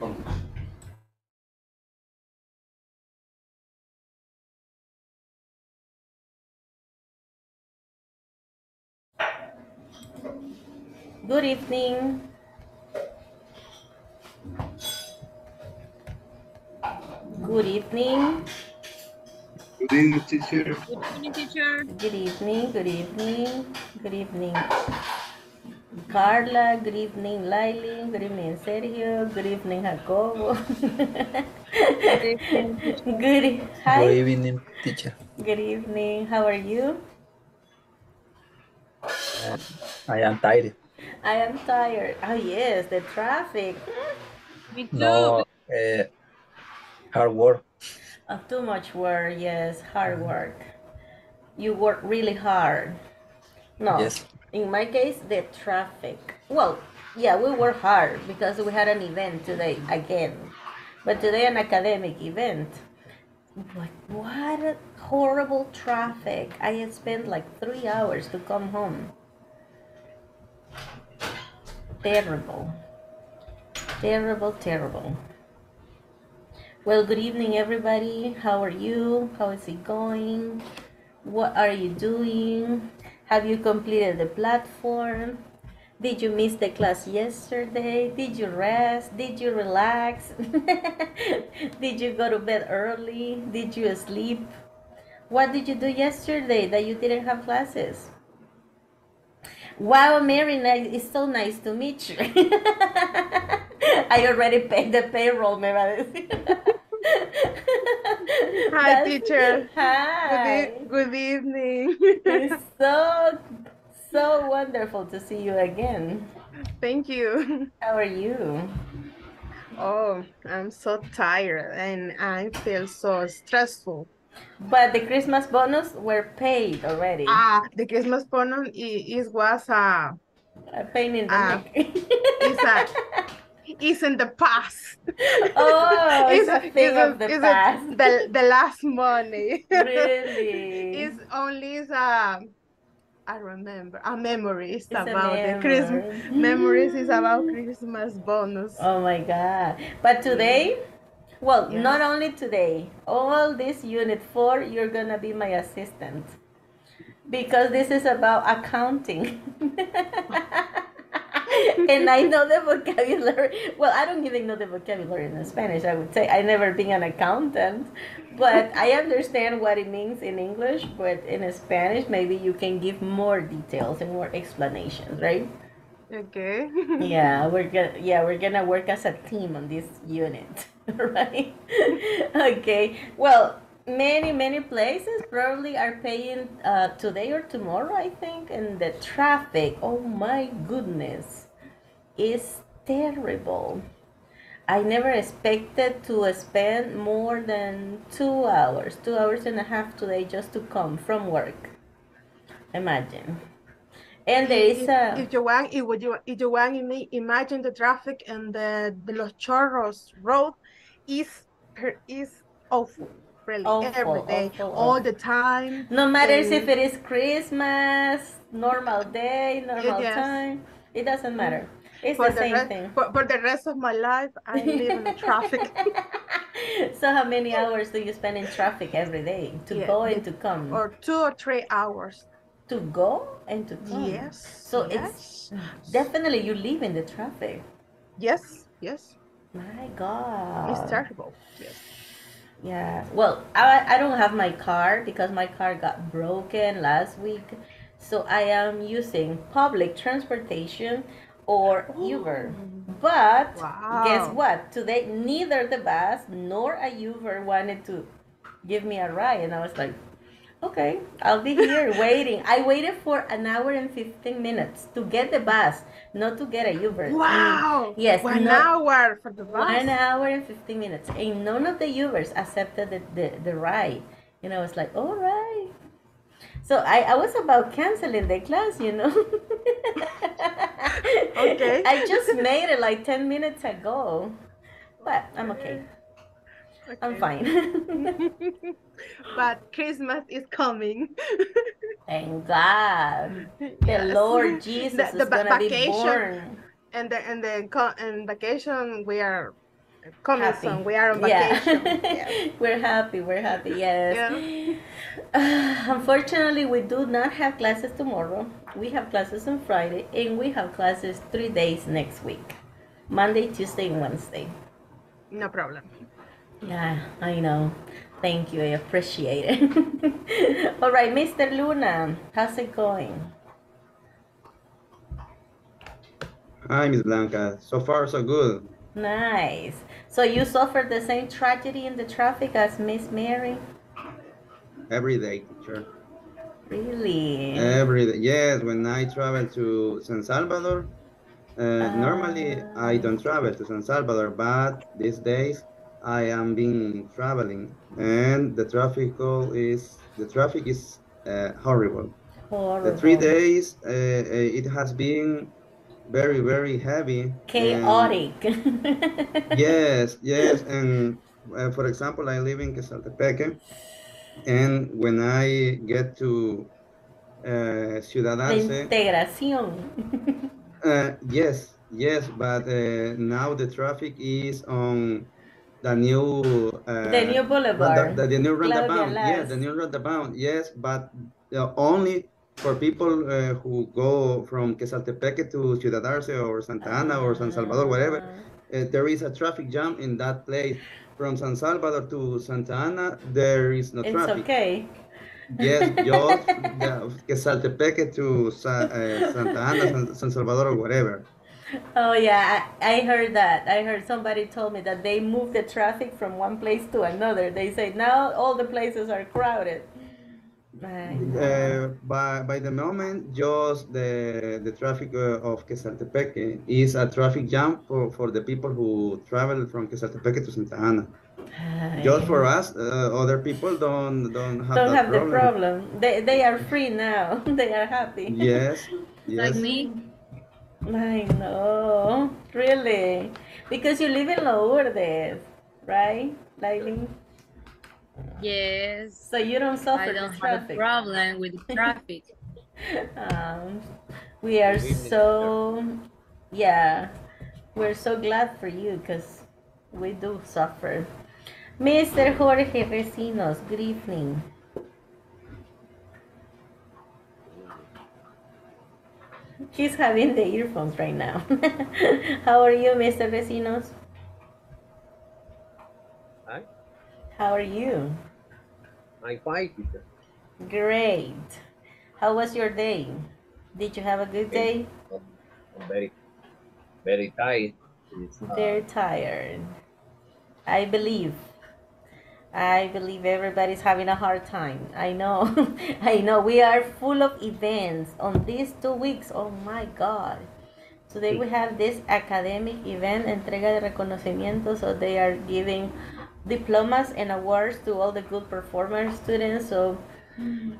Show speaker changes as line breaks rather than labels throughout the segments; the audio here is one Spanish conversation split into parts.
Good evening. Good evening.
Good evening, teacher.
Good evening, teacher.
Good evening. Good evening. Good evening. Carla, good evening, Laili, good evening, Sergio, good evening, Jacobo. good, e- hi,
Good evening, teacher.
good evening, how are you?
Uh, I am tired.
I am tired. Oh yes, the traffic.
Me too.
No, uh, hard work.
Oh, too much work, yes, hard work. You work really hard. No,
Yes.
In my case, the traffic. Well, yeah, we work hard because we had an event today again. But today, an academic event. But what horrible traffic. I had spent like three hours to come home. Terrible. Terrible, terrible. Well, good evening, everybody. How are you? How is it going? What are you doing? Have you completed the platform? Did you miss the class yesterday? Did you rest? Did you relax? did you go to bed early? Did you sleep? What did you do yesterday that you didn't have classes? Wow, Mary, it's so nice to meet you. I already paid the payroll, me va a decir.
Hi, teacher. Good,
Hi.
e- good evening.
It's so, so wonderful to see you again.
Thank you.
How are you?
Oh, I'm so tired and I feel so stressful.
But the Christmas bonus were paid already.
Ah, the Christmas bonus is was a
A pain in the
Ah.
neck.
is a is in the past.
oh, it's a thing
a-
of the
is a-
past.
the the last money.
really?
It's only a um, I remember a memories
It's a
about the Christmas
memory.
memories is about Christmas bonus.
Oh my God. But today, well,
Yes.
not only today, all this unit four, you're gonna be my assistant. Because this is about accounting. and I know the vocabulary. Well, I don't even know the vocabulary in Spanish, I would say. I never been an accountant. But I understand what it means in English, but in Spanish, maybe you can give more details and more explanations, right?
Okay.
yeah we're gonna yeah we're gonna work as a team on this unit right okay well many many places probably are paying uh, today or tomorrow i think and the traffic oh my goodness is terrible i never expected to spend more than two hours two hours and a half today just to come from work imagine and there is
if,
a
if you want, if would you if you want, ima- imagine the traffic and the, the Los Chorros road is is awful, really
Awful,
every day,
awful,
all
awful.
the time.
No matters if it is Christmas, normal day, normal
Yes.
time. It doesn't matter. It's
For
the same
rest,
thing.
for, for the rest of my life, I live in the traffic.
so how many hours do you spend in traffic every day to
Yeah,
go and to come?
or two or three hours.
to go and to come.
Yes.
So
yes.
it's definitely you live in the traffic.
yes, yes.
My God.
It's terrible. Yes.
Yeah. Well, I, I don't have my car because my car got broken last week. So I am using public transportation or oh. Uber. But guess what? Today, neither the bus nor a Uber wanted to give me a ride. And I was like, okay, I'll be here waiting. I waited for an hour and 15 minutes to get the bus, not to get a Uber. And
Wow.
Yes,
One
no-
hour for the bus.
one hour and 15 minutes. And none of the Ubers accepted the, the, the ride. And I was like, all right. So I, I was about canceling the class, you know.
Okay.
I just made it like 10 minutes ago. But I'm okay. I'm fine.
but Christmas is coming.
Thank God. The
Yes.
Lord Jesus
The- the
is going to be born.
and the and the and vacation we are coming
Happy.
soon. We are on
Yeah.
vacation. Yes.
we're happy. We're happy. Yes. Yeah. unfortunately, we do not have classes tomorrow. We have classes on Friday, and we have classes three days next week Monday, Tuesday, and Wednesday.
No problem.
Yeah, I know. Thank you. I appreciate it. All right, Mr. Luna, how's it going?
Hi, Miss Blanca. So far, so good.
Nice. So you suffered the same tragedy in the traffic as Miss Mary?
Every day, teacher.
Really?
Every day. Yes, when I travel to San Salvador, uh, normally I don't travel to San Salvador, but these days I am been traveling, and the traffic is the traffic is uh, horrible.
Horrible.
The three days uh, uh, it has been very very heavy. and-
Chaotic.
yes, yes, and uh, for example, I live in Quesaltepeque, and when I get to uh, Ciudad Arce,
integración.
uh, yes, yes, but uh, now the traffic is on the new uh,
The new boulevard.
rounda- the, the new roundabout. Yes,
Las.
the new roundabout. Yes, but uh, only for people uh, who go from Quesaltepeque to Ciudad Arce or Santa Ana or San Salvador, whatever.
Ah.
uh, there is a traffic jam in that place. From San Salvador to Santa Ana, there is no
It's
traffic.
okay.
Yes, just the, Quesaltepeque to Sa, uh, Santa Ana, San, San Salvador, or whatever.
Oh yeah, I, I heard that. I heard somebody told me that they moved the traffic from one place to another. They say now all the places are crowded. I know.
Uh, by, by the moment, just the, the traffic uh, of Quesaltepeque is a traffic jam for, for the people who travel from Quesaltepeque to Santa Ana.
I
Just for us, uh, other people don't don't have
don't
that
have the
problem.
problem. They they are free now. they are happy.
Yes, yes.
Like me.
I know, really, because you live in Lourdes, right, Lailin?
Yes.
So you don't suffer
I don't have a problem with traffic.
Um, we are so, yeah, we're so glad for you because we do suffer. Mr. Jorge Recinos, good evening. He's having the earphones right now. How are you, Mr. Recinos?
Hi.
How are you?
I'm fine, teacher.
Great. How was your day? Did you have a good day?
I'm very, very tired. Uh,
They're tired. I believe. I believe everybody's having a hard time. I know. I know. We are full of events on these two weeks. Oh my God. Today we have this academic event, entrega de reconocimiento. So they are giving diplomas and awards to all the good performers students. So,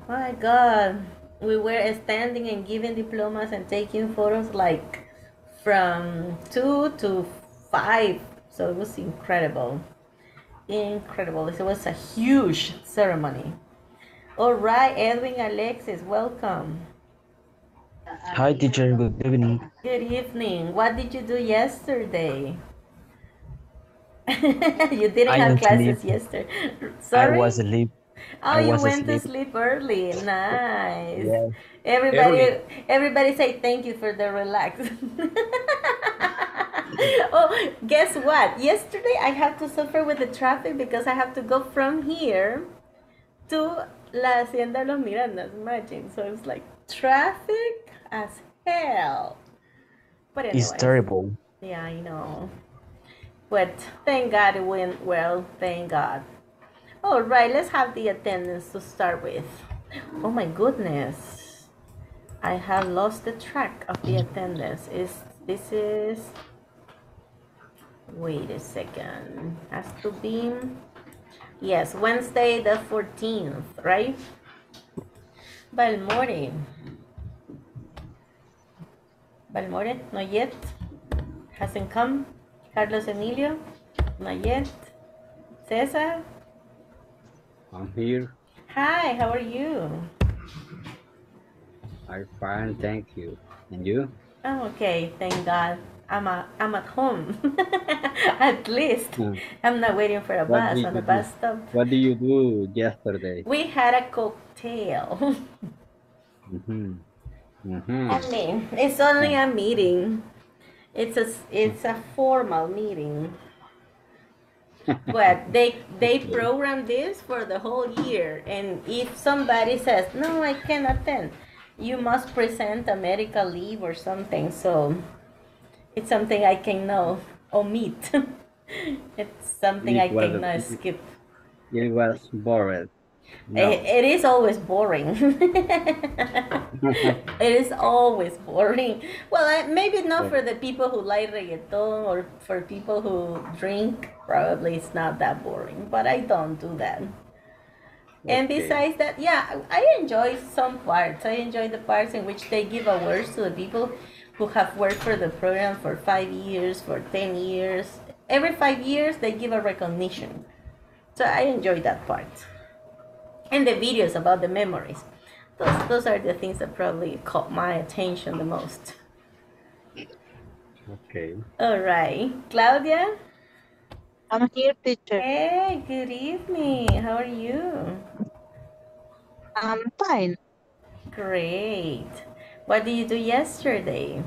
my God, we were standing and giving diplomas and taking photos like from two to five. So it was incredible. Incredible. It was a huge ceremony. All right, Edwin Alexis, welcome.
Hi, teacher. Good evening.
Good evening. What did you do yesterday? you didn't
I
have classes
sleep.
yesterday. Sorry.
I was asleep.
oh,
I
you
was
went to sleep early. Nice.
Yes.
Everybody,
Early.
everybody say thank you for the relax. oh, guess what? Yesterday I had to suffer with the traffic because I have to go from here to La Hacienda Los Mirandas. Imagine. So it's like traffic as hell. But anyway,
It's terrible.
yeah, I know. But thank God it went well. Thank God. All right, let's have the attendance to start with. Oh my goodness. I have lost the track of the attendance. Is this is Wait a second. Has to be Yes, Wednesday the 14th, right? Balmore. Balmore, not yet. Hasn't come. Carlos Emilio, not yet. Cesar,
I'm here.
hi, how are you?
I'm fine, thank you. And you?
I'm okay, thank God. I'm a, I'm at home. at least
Hmm.
I'm not waiting for a
What
bus on the bus stop.
What did you do yesterday?
We had a cocktail.
Mhm. Mhm.
I mean, it's only a meeting. It's a it's a formal meeting. but they they program this for the whole year, and if somebody says no, I can't attend, you must present a medical leave or something. So it's something I can know omit. it's something I
was
cannot skip.
It was bored. No.
It, it is always boring. it is always boring. Well, I, maybe not for the people who like reggaeton or for people who drink. Probably it's not that boring, but I don't do that. And besides that, yeah, I enjoy some parts. I enjoy the parts in which they give awards to the people who have worked for the program for five years, for 10 years. Every five years, they give a recognition. So I enjoy that part and the videos about the memories. Those, those are the things that probably caught my attention the most.
Okay.
All right, Claudia.
I'm here, teacher.
Hey, good evening. How are you?
I'm fine.
Great. What did you do yesterday?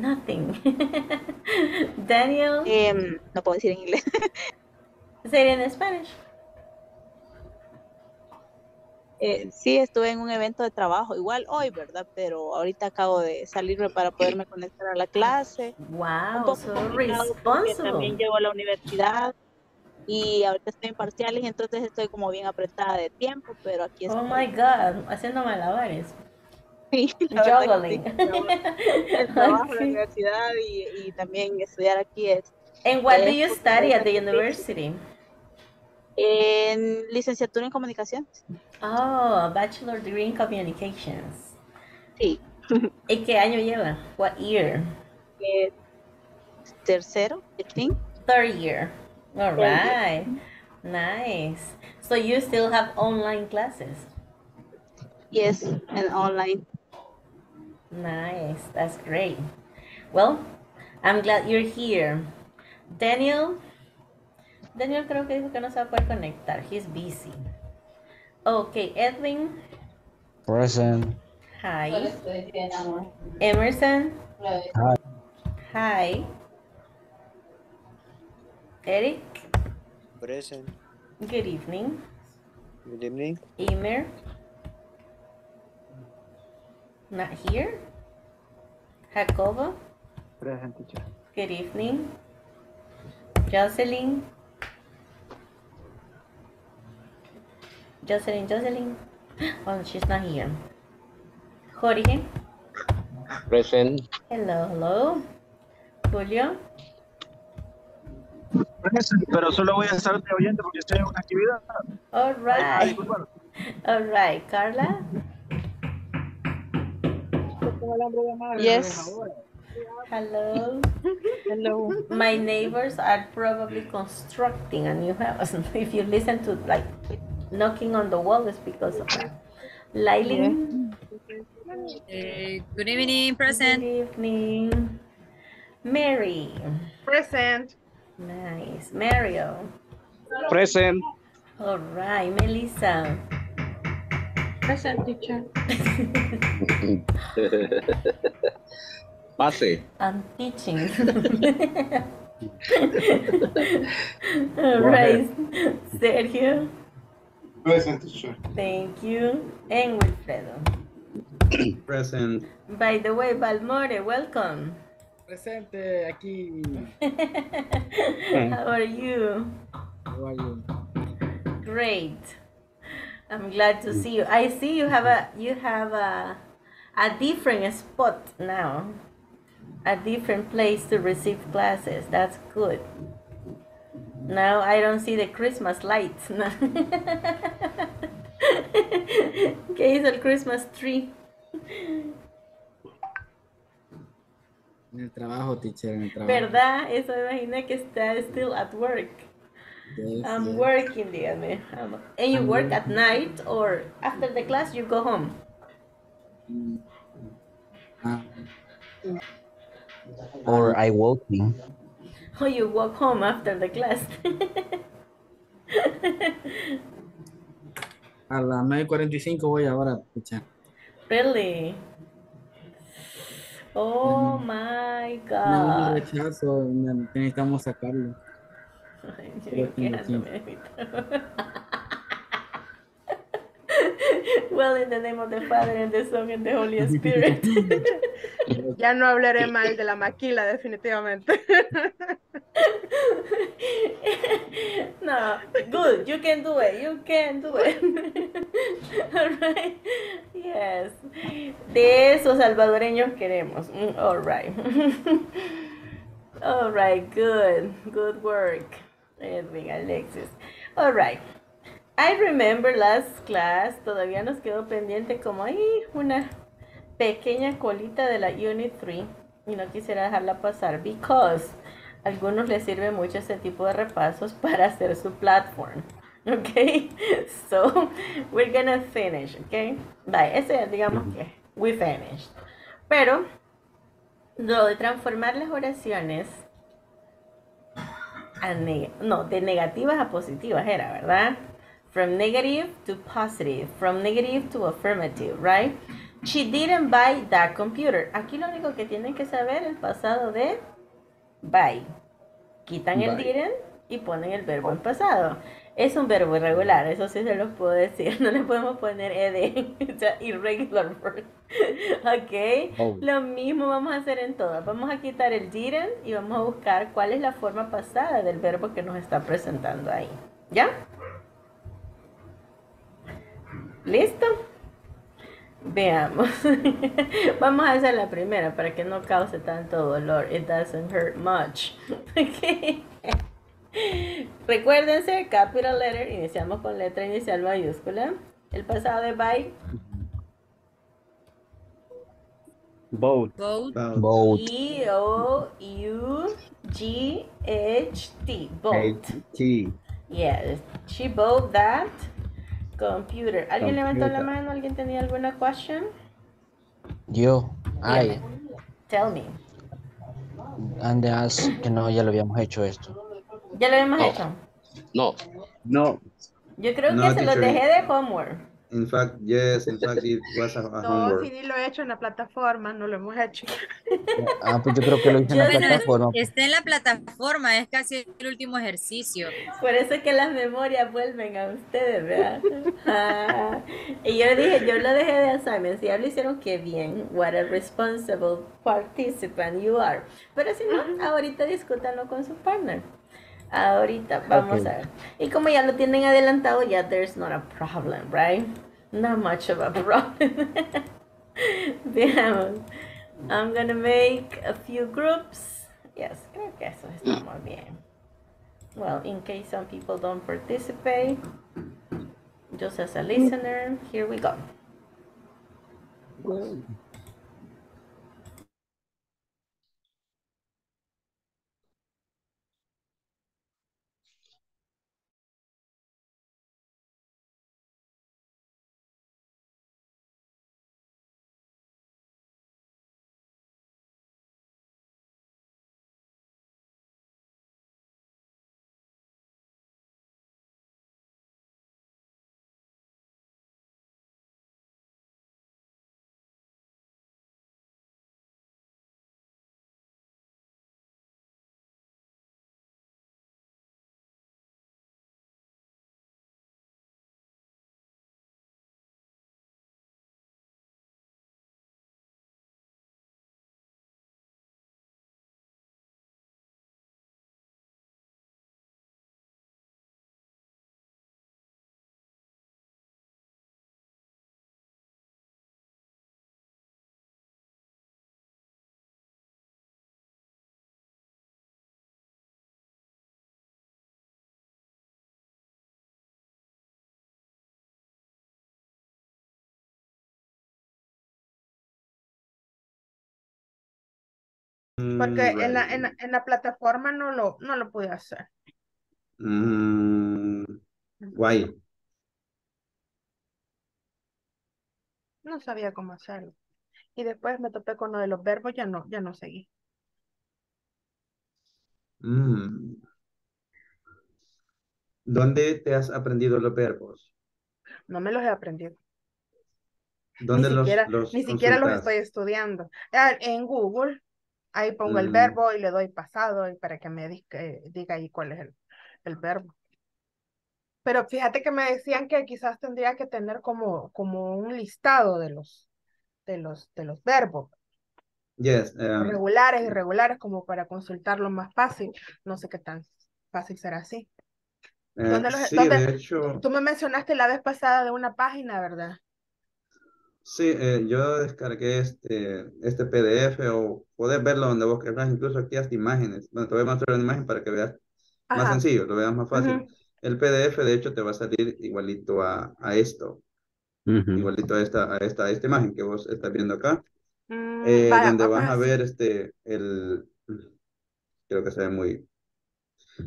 Nothing. Daniel,
Em, no puedo decir en inglés.
it in Spanish.
Eh, sí, estuve en un evento de trabajo, igual hoy, ¿verdad? Pero ahorita acabo de salirme para poderme conectar a la clase.
Wow, so
también llego a la universidad y ahorita estoy en parciales y entonces estoy como bien apretada de tiempo, pero aquí
Oh
estoy.
my God, haciendo malabares.
Verdad
Juggling.
trabajo- trabajo, la universidad y, y también estudiar aquí es
And what do you study at the university?
En licenciatura en comunicaciones.
Oh, a bachelor degree in communications.
Sí.
¿Y qué año lleva? What year?
Eh, tercero, I think.
Third year. All right. Nice. So you still have online classes?
Yes, and online.
Nice. That's great. Well, I'm glad you're here. Daniel. Daniel creo que dijo que no se va a poder conectar. He's busy. Okay, Edwin.
Present.
Hi. Emerson.
Hi.
Hi. Eric.
Present.
Good evening.
Good evening.
Emer. Not here. Jacobo.
Present teacher.
Good evening. Jocelyn. Jocelyn, Jocelyn. Oh, she's not here. Jorge.
Present.
Hello, hello. Julio.
Present, pero solo voy a estar de oyente porque estoy en una actividad.
All right.
disculpa.
All right. Carla.
Yes.
Hello.
Hello.
My neighbors are probably constructing a new house. If you listen to like knocking on the wall, it's because of that. Lylin.
Eh, good evening, present.
Good evening. Mary.
Present.
Nice. Mario.
Present.
All right. Melissa.
Present teacher.
Pase.
I'm teaching. All right. Sergio.
Present teacher.
Thank you. And Wilfredo.
Present.
By the way, Balmore, welcome.
Presente aquí.
How are you?
How are you?
Great. I'm glad to see you. I see you have a you have a a different spot now. A different place to receive classes. That's good. Now I don't see the Christmas lights. ¿Qué hizo el Christmas tree?
En el trabajo, teacher, en el trabajo.
¿Verdad? Eso me imaginé que está still at work.
Yes,
I'm
yes.
working, dígame. And you work at night or after the class you go home?
Ah, Um,
or I walking.
Oh, you walk home after the class.
a las 9.45 voy ahora, teacher.
really? Oh my
No,
God.
rechazo, necesitamos sacarlo.
Ay, yo
Pero
Well, in the name of the Father and the Son and the Holy Spirit.
Ya no hablaré mal de la maquila, definitivamente.
no, good. You can do it. You can do it. All right. Yes. De esos salvadoreños queremos. Mm, All right. All right. Good. Good work, Edwin, Alexis. All right. I remember last class, todavía nos quedó pendiente como ahí una pequeña colita de la Unit 3 y no quisiera dejarla pasar because a algunos les sirve mucho ese tipo de repasos para hacer su platform. Ok, so we're gonna finish, ok. Bye, ese digamos que we finished. Pero lo de transformar las oraciones a no, de negativas a positivas era, ¿verdad? From negative to positive, from negative to affirmative, right? She didn't buy that computer. Aquí lo único que tienen que saber es el pasado de buy. Quitan el didn't y ponen el verbo en pasado. Es un verbo irregular, eso sí se los puedo decir. No le podemos poner ed, o sea, irregular verb. Ok,
Oh.
lo mismo vamos a hacer en todas. Vamos a quitar el didn't y vamos a buscar cuál es la forma pasada del verbo que nos está presentando ahí. ¿Ya? ¿Listo? Veamos. Vamos a hacer la primera para que no cause tanto dolor. It doesn't hurt much. Ok. Recuérdense, capital letter, iniciamos con letra inicial mayúscula. El pasado de by,
Boat.
Boat.
Boat.
E O U G H T, boat.
T.
Yes, she bought that computer. ¿Alguien levantó la mano? ¿Alguien tenía alguna question?
Yo. Ay.
Tell me.
And as que no, ya lo habíamos hecho esto.
¿Ya lo habíamos
No.
hecho?
No.
No.
Yo creo
No,
que se los dejé de homework.
In fact, yes, in fact, it was a, a
No,
homework.
si ni lo he hecho en la plataforma, no lo hemos hecho.
Ah, pues yo creo que lo hice en la plataforma.
está en la plataforma, es casi el último ejercicio.
Por eso es que las memorias vuelven a ustedes, ¿verdad? Ah, y yo dije, yo lo dejé de assignments y ya lo hicieron, qué bien. What a responsible participant you are. Pero si no, ahorita discútanlo con su partner. Ahorita, vamos a ver. Y como ya lo tienen adelantado, ya there's not a problem, right? Not much of a problem. Veamos. I'm gonna make a few groups. Yes, creo que eso está muy bien. Well, in case some people don't participate, just as a listener, here we go.
Porque
Mm,
en la, en, en la plataforma no lo, no lo pude hacer.
Mm, why?
no sabía cómo hacerlo. Y después me topé con lo de los verbos, ya no, ya no seguí.
Mm. ¿Dónde te has aprendido los verbos?
No me los he aprendido. Ni
¿Dónde los,
siquiera,
los
ni siquiera los estoy estudiando. Ah, En Google, ahí pongo el verbo y le doy pasado y para que me eh, diga ahí cuál es el, el verbo. Pero fíjate que me decían que quizás tendría que tener como, como un listado de los, de los, de los verbos,
Yes, um,
regulares, irregulares, como para consultarlo más fácil. No sé qué tan fácil será así.
eh,
¿Dónde los-
sí,
dónde-
de hecho,
Tú me mencionaste la vez pasada de una página, ¿verdad?
Sí, eh, yo descargué este, este PDF o puedes verlo donde vos querrás, incluso aquí hasta imágenes. Bueno, te voy a mostrar una imagen para que veas más
Ajá.
sencillo, lo veas más fácil.
Ujú.
El PDF, de hecho, te va a salir igualito a, a esto,
Ujú.
igualito a esta, a esta, a esta imagen que vos estás viendo acá.
Mm,
eh,
vaya,
donde vas a ver este, el, creo que se ve muy,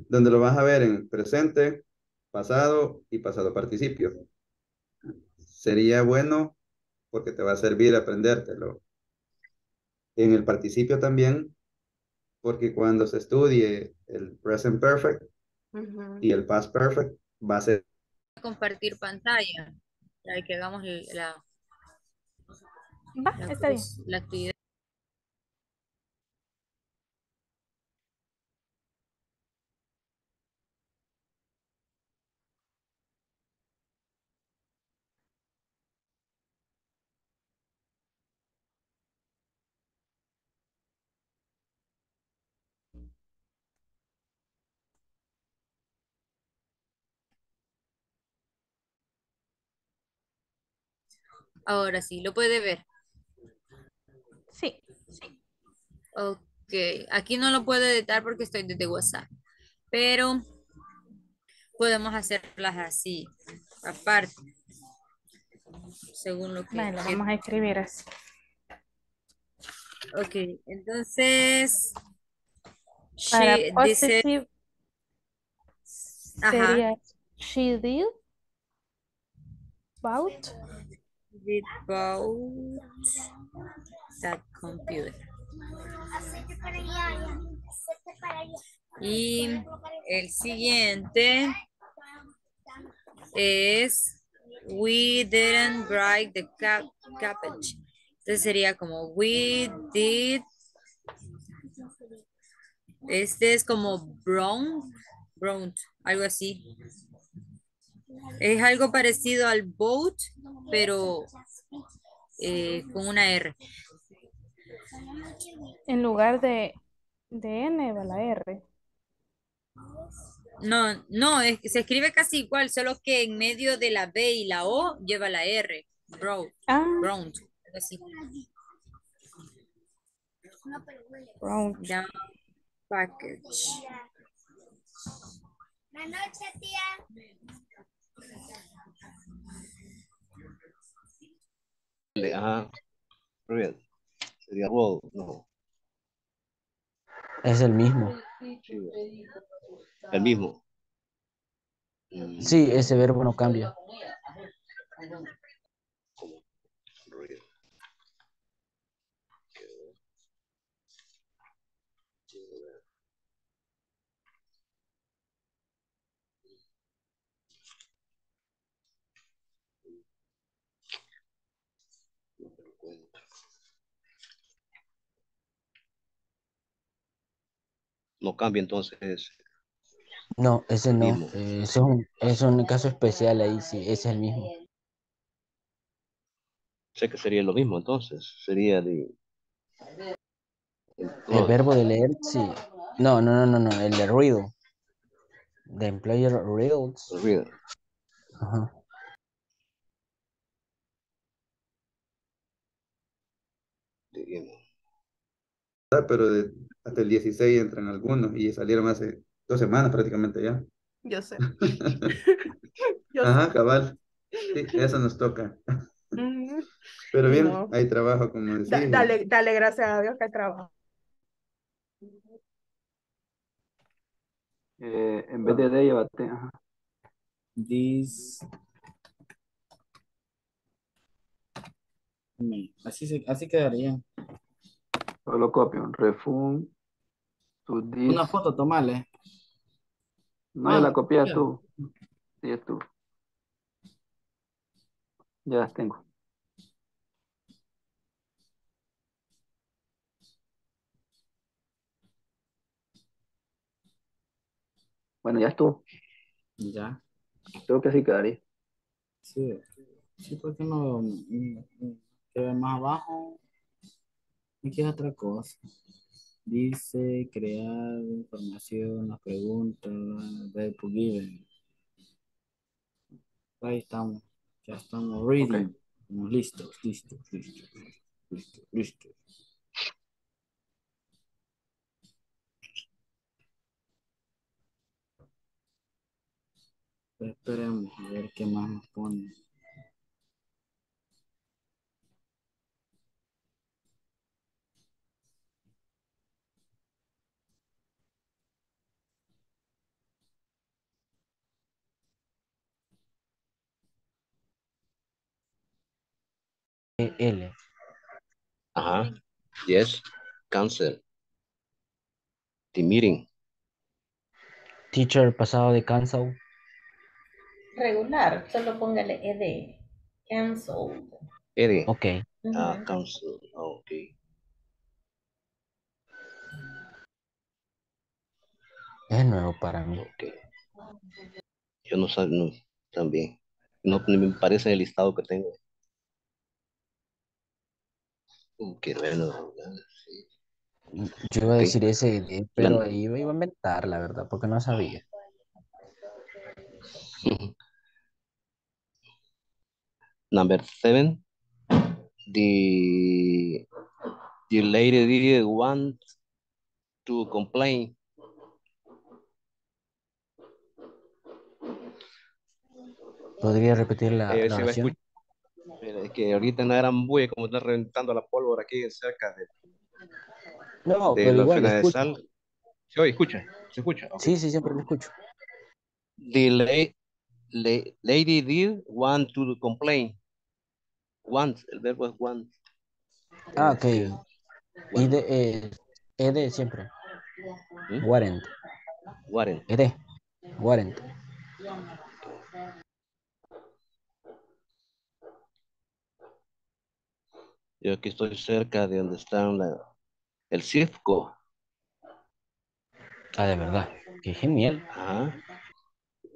donde lo vas a ver en presente, pasado y pasado participio. Sería bueno porque te va a servir aprendértelo. En el participio también, porque cuando se estudie el present perfect
Ujú.
y el past perfect, va a ser
Compartir pantalla. Para que hagamos la,
Va,
la,
está bien.
la actividad. Ahora sí, lo puede ver.
Sí.
Ok, aquí no lo puedo editar porque estoy desde WhatsApp, pero podemos hacerlas así, aparte, según lo que...
Vale,
que-
vamos a escribir así.
Ok, entonces...
Para
she- dice,
positive
Ajá.
sería she did about
about that computer. Y el siguiente es We didn't break the cap cabbage. Entonces sería como We did. Este es como brown, brown, algo así. Es algo parecido al boat, pero eh, con una R.
en lugar de, de N va la R.
No, no, es se escribe casi igual, solo que en medio de la B y la O lleva la R. Brown.
Ah.
Brown. algo así.
Brown.
Ya, package.
Buenas noches, tía.
Ajá. Real. Sería roll, no.
Es el mismo.
El mismo. Mm,
Sí, ese verbo no cambia.
No cambia entonces.
No, ese no.
Mismo.
Eh, ese es un, es un caso especial ahí, sí, ese es el mismo.
Sé que sería lo mismo entonces. Sería de.
El verbo de leer, sí. No, no, no, no, no, el de read. The employer reads.
real.
Ajá.
Digamos.
pero de- hasta el 16 entran algunos y salieron hace dos semanas prácticamente ya.
Yo sé. Yo
Ajá,
sé.
cabal. Sí, eso nos toca. Pero bien, hay trabajo, como decís.
Da- dale, dale gracias a Dios que hay trabajo.
Eh, en vez de de llévate, ajá. This
Me- Así, se, así quedaría.
Solo copio. Refund to this.
Una foto, tomale.
No,
Ah,
la copias tú. Sí, es tú. Ya las tengo. Bueno, ya estuvo.
Ya.
Creo que así quedaría.
Sí. Sí, porque no mm, mm, queda más abajo. Y queda otra cosa. Dice crear información, las preguntas, ver given. Ahí estamos. Ya estamos reading. Estamos listos, listos, listos, listos, listos. Esperemos a ver qué más nos pone.
L.
Ajá. Yes. Cancel. The meeting.
Teacher pasado de cancel.
Regular, solo póngale ed. Cancelled.
Eddie.
Ok.
Ah,
Ujú.
cancel. Ah, ok.
Es nuevo para mí.
Ok. Yo no sé, no, también. No me parece en el listado que tengo. Uh, quiero ver, no, sí.
Yo iba a decir ese, de- pero ahí iba a inventar, la verdad, porque no sabía.
Number seven. The the lady did want to complain.
¿Podría repetir la,
Eh,
la oración?
Es que ahorita no eran buey como están reventando la pólvora aquí cerca de,
No,
de
pero
la
igual
de sal. Se oye, escucha, se escucha.
Sí, sí, siempre lo escucho.
The la- la- lady did want to complain. Want, el verbo es want.
Ah, ok.
que-
Y de, eh, ED siempre.
¿Mm?
Warrant.
Warren.
ED. Warrant.
Yo aquí estoy cerca de donde está la, el CIFCO.
Ah, de verdad. Qué genial.
Ajá.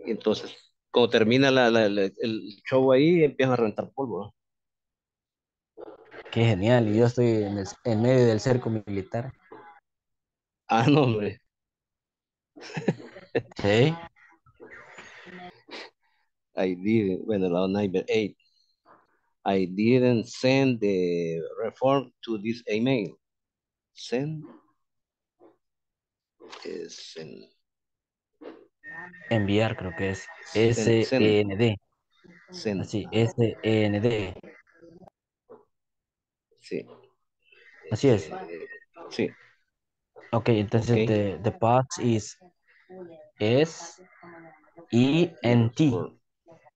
Entonces, cuando termina la- la- la- el show ahí, empiezan a reventar polvo.
Qué genial. Y yo estoy en, el- en medio del cerco militar.
Ah, no, hombre.
Sí.
I didn't, bueno, la number eight. I didn't send the reform to this email. Send. Es send.
Enviar, creo que es.
Send. Send.
Así, S-E-N-D.
Sí.
Así es.
Eh, sí.
Ok, entonces
Ok.
the, the path is S E N T.
For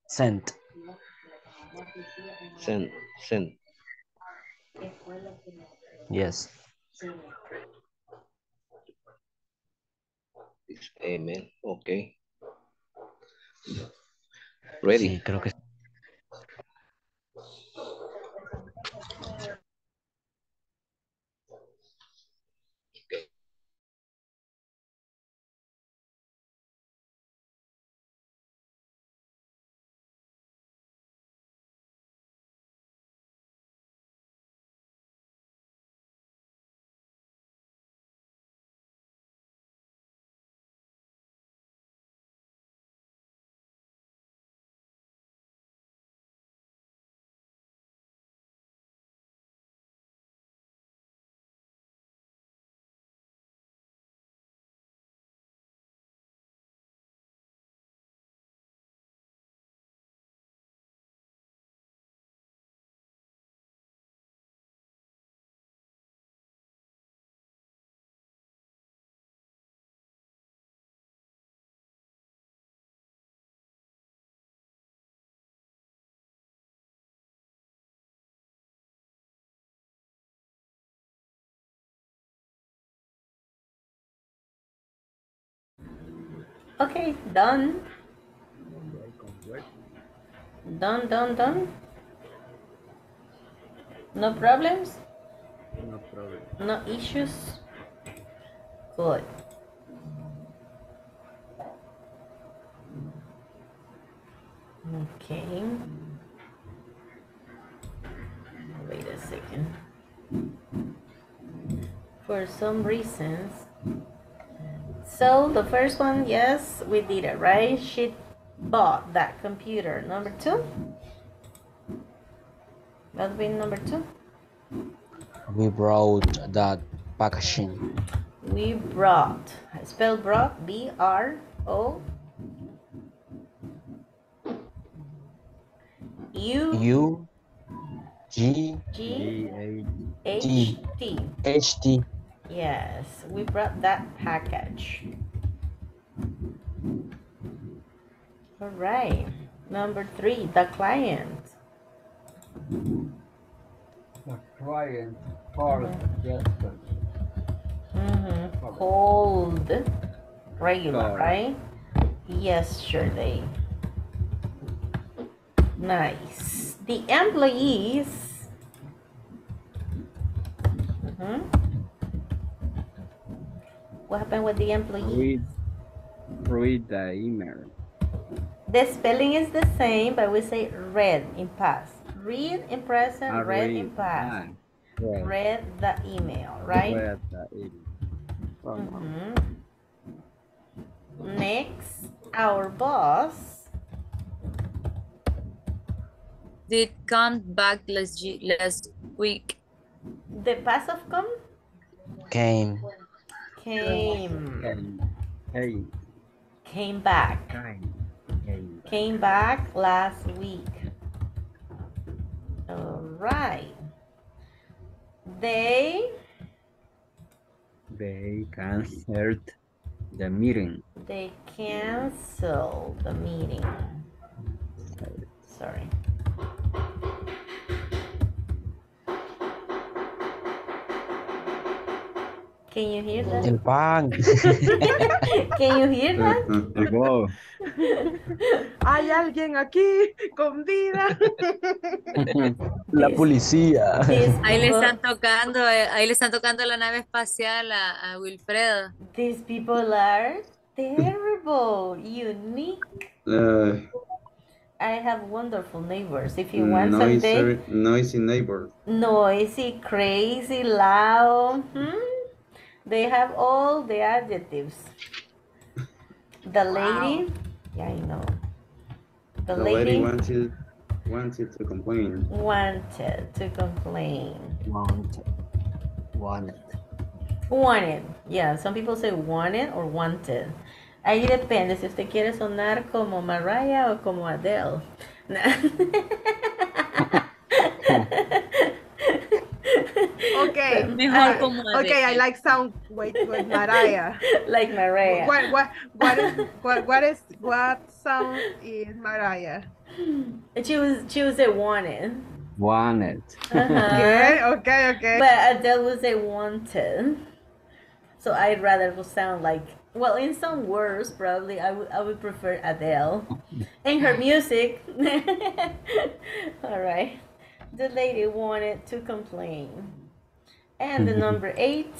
Sent.
Send. Send.
Yes.
Email. Okay. Ready.
Sí, creo que
Okay, done. Done, done, done. No problems?
No problem.
No issues? Good. Okay. Wait a second. For some reasons. So the first one, yes, we did it, right? She bought that computer. Number two? That'll be number two.
We brought that packaging.
We brought, I spell brought, B R O U
U G
G
A
H
T.
T.
H T.
Yes, we brought that package. All right. Number three, the client.
The client called yesterday.
Mm-hmm. Cold. Regular,
Cold.
right? Yesterday. Nice. The employees. Mhm. What happened with the employee?
Read, read the email.
The spelling is the same, but we say read in past. Read in present,
I
read in past.
ah, read.
Read the email, right?
Read the email.
Mhm. Next, our boss.
Did come back last, last week.
The past of come
Came.
Came
And, hey,
came back.
kind, hey.
Came back last week. All right. They
They canceled the meeting.
they cancel the meeting. Sorry. Can you hear that?
El pan.
Can you hear that?
Llegó.
Hay alguien aquí con vida.
La policía.
These
Ahí le
people-
están tocando, eh, ahí le están tocando la nave espacial a, a Wilfredo.
These people are terrible, unique.
Uh,
I have wonderful neighbors. If you want someday,
noisy, noisy neighbor.
noisy, crazy, loud. hmm, They have all the adjectives. The lady, yeah, I know. The,
The
lady,
lady wanted, wanted to complain.
wanted to complain.
Wanted. Wanted.
Wanted. Yeah, some people say wanted or wanted. Ahí depende si usted quiere sonar como Mariah o como Adele.
Okay.
Mejor
uh, Okay, I like sound with, with Mariah.
like Mariah.
What what what is what what is what sound is Mariah?
She was she was say wanted.
Wanted.
Uh-huh.
Okay, okay, okay.
But Adele was a wanted. So I'd rather go sound like well in some words probably I would I would prefer Adele. In her music. Alright. The lady wanted to complain. And the number eight.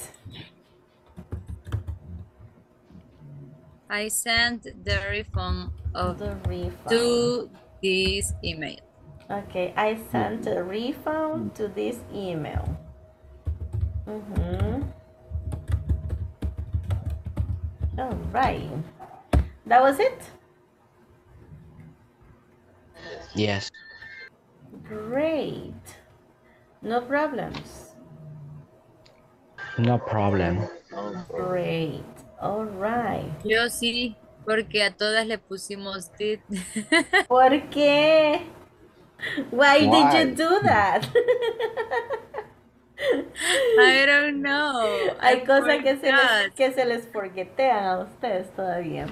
I sent the refund of
The refund.
to this email.
Okay, I sent a refund to this email. Mm-hmm. All right. That was it?
Yes.
Great. No problems.
No problem.
Great. All right.
Yo sí, porque a todas le pusimos did.
¿Por qué? Why, did you do that?
I don't know.
Hay
I
cosas que se, les, que se les forguetean a ustedes todavía.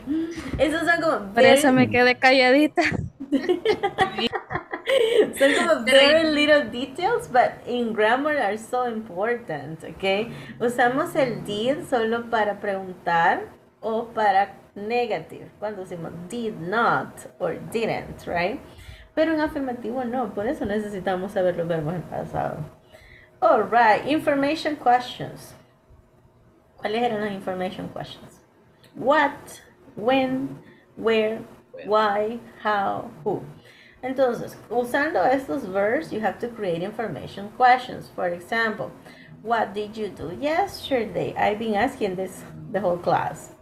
Esos son como
Por eso me quedé calladita.
Son como very little details, but in grammar are so important, okay? Usamos el did solo para preguntar o para negative, cuando decimos did not or didn't, right? Pero en afirmativo no, por eso necesitamos saber los verbos en pasado. All right, information questions. ¿Cuáles eran las information questions? What, when, where, why, how, who. Entonces, usando estos verbs, you have to create information questions. For example, what did you do yesterday? I've been asking this the whole class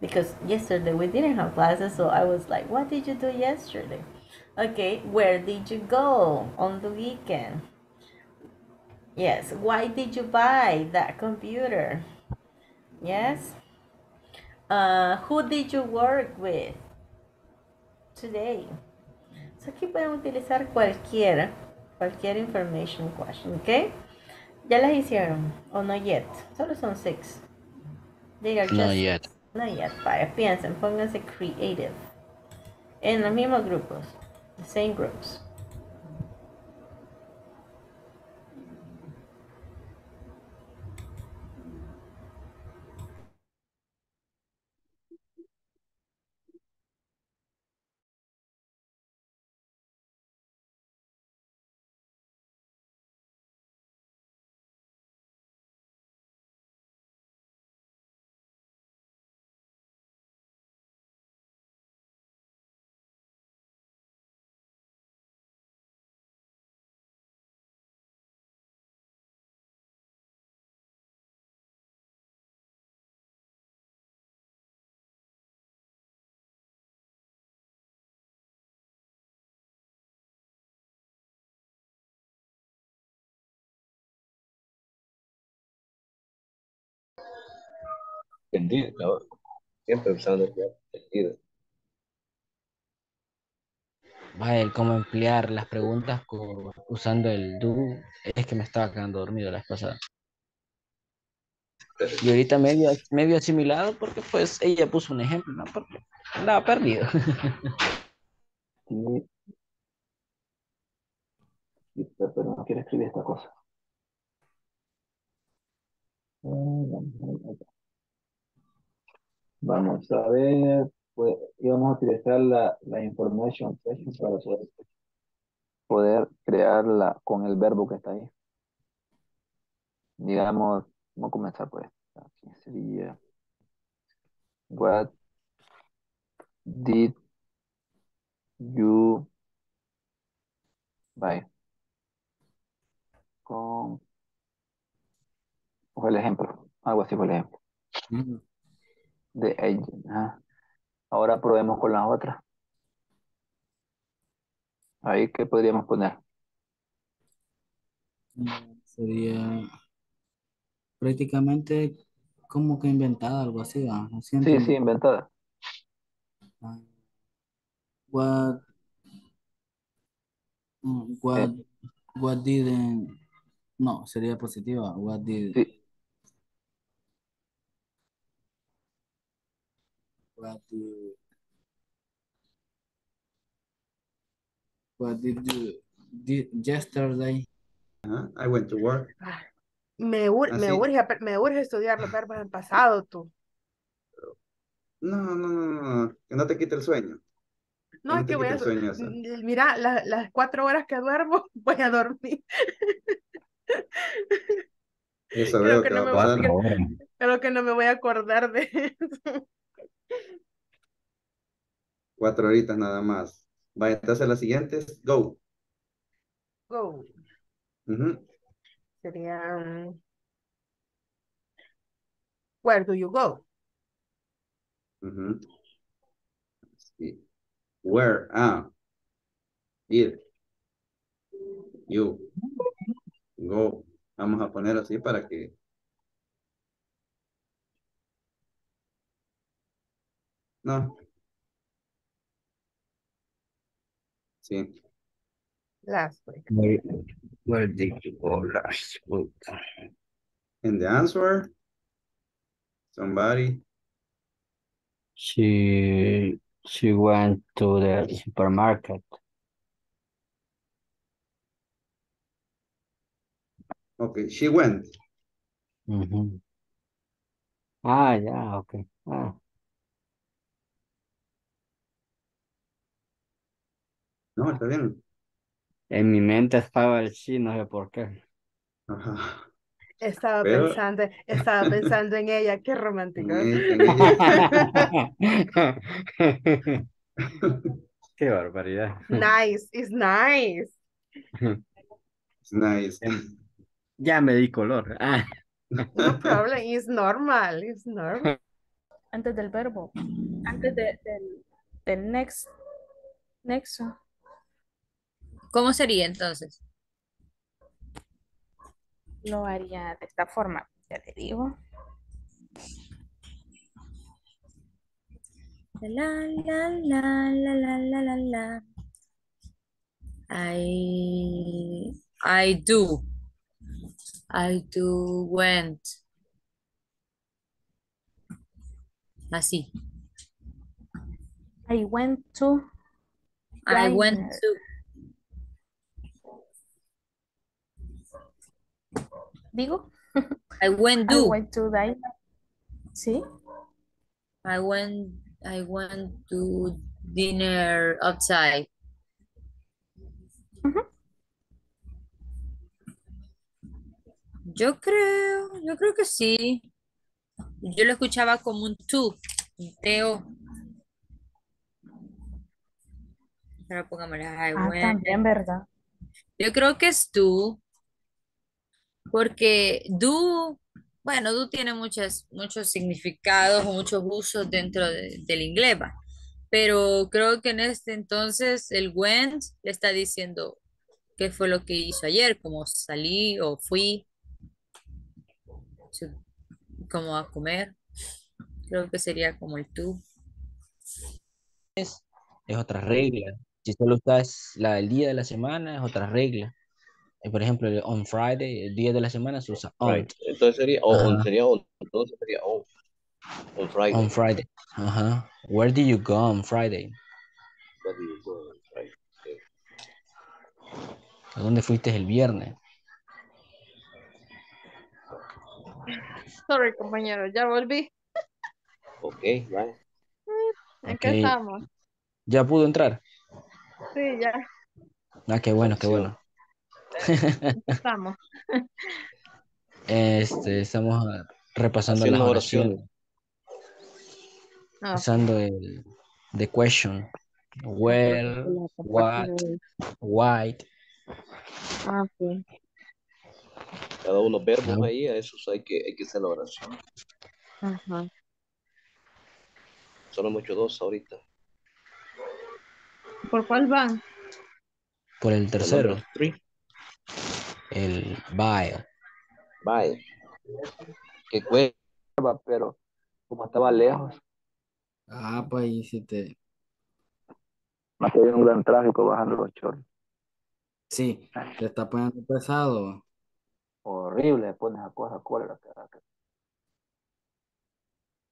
because yesterday we didn't have classes, so I was like, what did you do yesterday? Okay, where did you go on the weekend? Yes, why did you buy that computer? Yes. Uh, who did you work with today? So aquí pueden utilizar cualquiera, cualquier information question, ¿ok? ¿Ya las hicieron? ¿O no yet? Solo son six. They are
Not
just
yet.
Not yet. Piensen, pónganse creative. En los mismos grupos. The same groups.
Perdido, cabrón. Siempre usando el perdido.
Vaya, el cómo emplear las preguntas co- usando el do. Es que me estaba quedando dormido la vez pasada. Y ahorita medio, medio asimilado porque pues ella puso un ejemplo, ¿no? Porque andaba perdido.
Sí. Sí, Pero pero no quiero escribir esta cosa. Vamos a ver pues íbamos a utilizar la, la information session para poder, poder crearla con el verbo que está ahí. Digamos, vamos a comenzar por esta. Aquí sería, what did you buy? Con, o el ejemplo, algo así el ejemplo. De agent, ajá. Ahora probemos con las otras. Ahí, ¿qué podríamos poner?
Sería prácticamente como que inventada, algo así. Así
Sí, sí, inventada.
Ah, What, mm, what, what didn't, no, sería positiva. What did,
Sí,
what did, what did you did yesterday?
Ajá, I went to work.
Me, ur- me,
Así.
urge, me urge estudiar los verbos en pasado, tú.
No, no, no, no, no, que no te quite el sueño.
No,
Que
es que voy a...
sueño
Mira, la- las cuatro horas que duermo, voy a dormir.
Eso
Creo
veo
que
que
no
va a
me voy,
horas.
creo que no me voy a acordar de eso.
Cuatro horitas nada más. Vaya, entonces las siguientes, go.
Go.
Ujú,
Sería... mm, Where do you go?
Sí. Where, ah, ir, you, go. Vamos a poner así para que No. Sí.
Last week.
Where, where did you go last week?
And the answer, somebody,
She she went to the supermarket.
okay, she went.
Mhm. Ah, yeah, okay. Ah,
No, está bien.
En mi mente estaba el sí, no sé por qué.
Ajá.
Estaba
Pero-
pensando, estaba pensando en ella, qué romántico.
Qué barbaridad.
Nice, it's nice.
It's nice.
Ya me di color. Ah.
No problem, it's normal, it's normal.
Antes del verbo. Antes de- del, del next. Nexo.
¿Cómo sería entonces?
Lo haría de esta forma. Ya le digo.
La, la, la, la, la, la, la, la. I, I do. I do went. Así.
I went to.
I went to.
Digo.
I went
I
do.
went to. Sí.
I went, I went to dinner outside. Yo creo, yo creo que sí. Yo lo escuchaba como un to, un teo. Pero pongámosle, I
Ah,
went.
también, ¿verdad?
Yo creo que es do, porque do, bueno, do tiene muchas, muchos significados muchos usos dentro de- del inglés, ¿va? Pero creo que en este entonces el went le está diciendo qué fue lo que hizo ayer, como salí o fui, como a comer. Creo que sería como el tú.
Es otra regla. Si solo usas la del día de la semana, es otra regla. Eh, Por ejemplo, el on Friday, el día de la semana se usa on.
Right. Entonces sería, o on
Ajá.
sería on, entonces sería on, on Friday.
On Friday. Ajá. Where did you go on Friday?
What do you go on Friday? Okay.
¿A dónde fuiste el viernes?
Sorry, compañero, ya volví.
Ok, right.
¿En
Ok.
qué estamos?
¿Ya pudo entrar?
Sí, ya
Ah, qué bueno, qué bueno.
Estamos.
Este, estamos ah, repasando las
Haciendo
oraciones.
oraciones.
El the question. Where, what, why.
ah, sí.
Cada uno verbos
Ah.
ahí, a esos hay que, hay que hacer la oración.
Ajá.
Solo hemos hecho dos ahorita.
¿Por cuál van?
Por el tercero. El bye.
Bye. ¿Qué cuesta?
pero como estaba lejos,
Ah, pues ahí sí te.
no había un gran tráfico bajando los chorros.
Sí, te está poniendo pesado.
Horrible, pones a cosa que-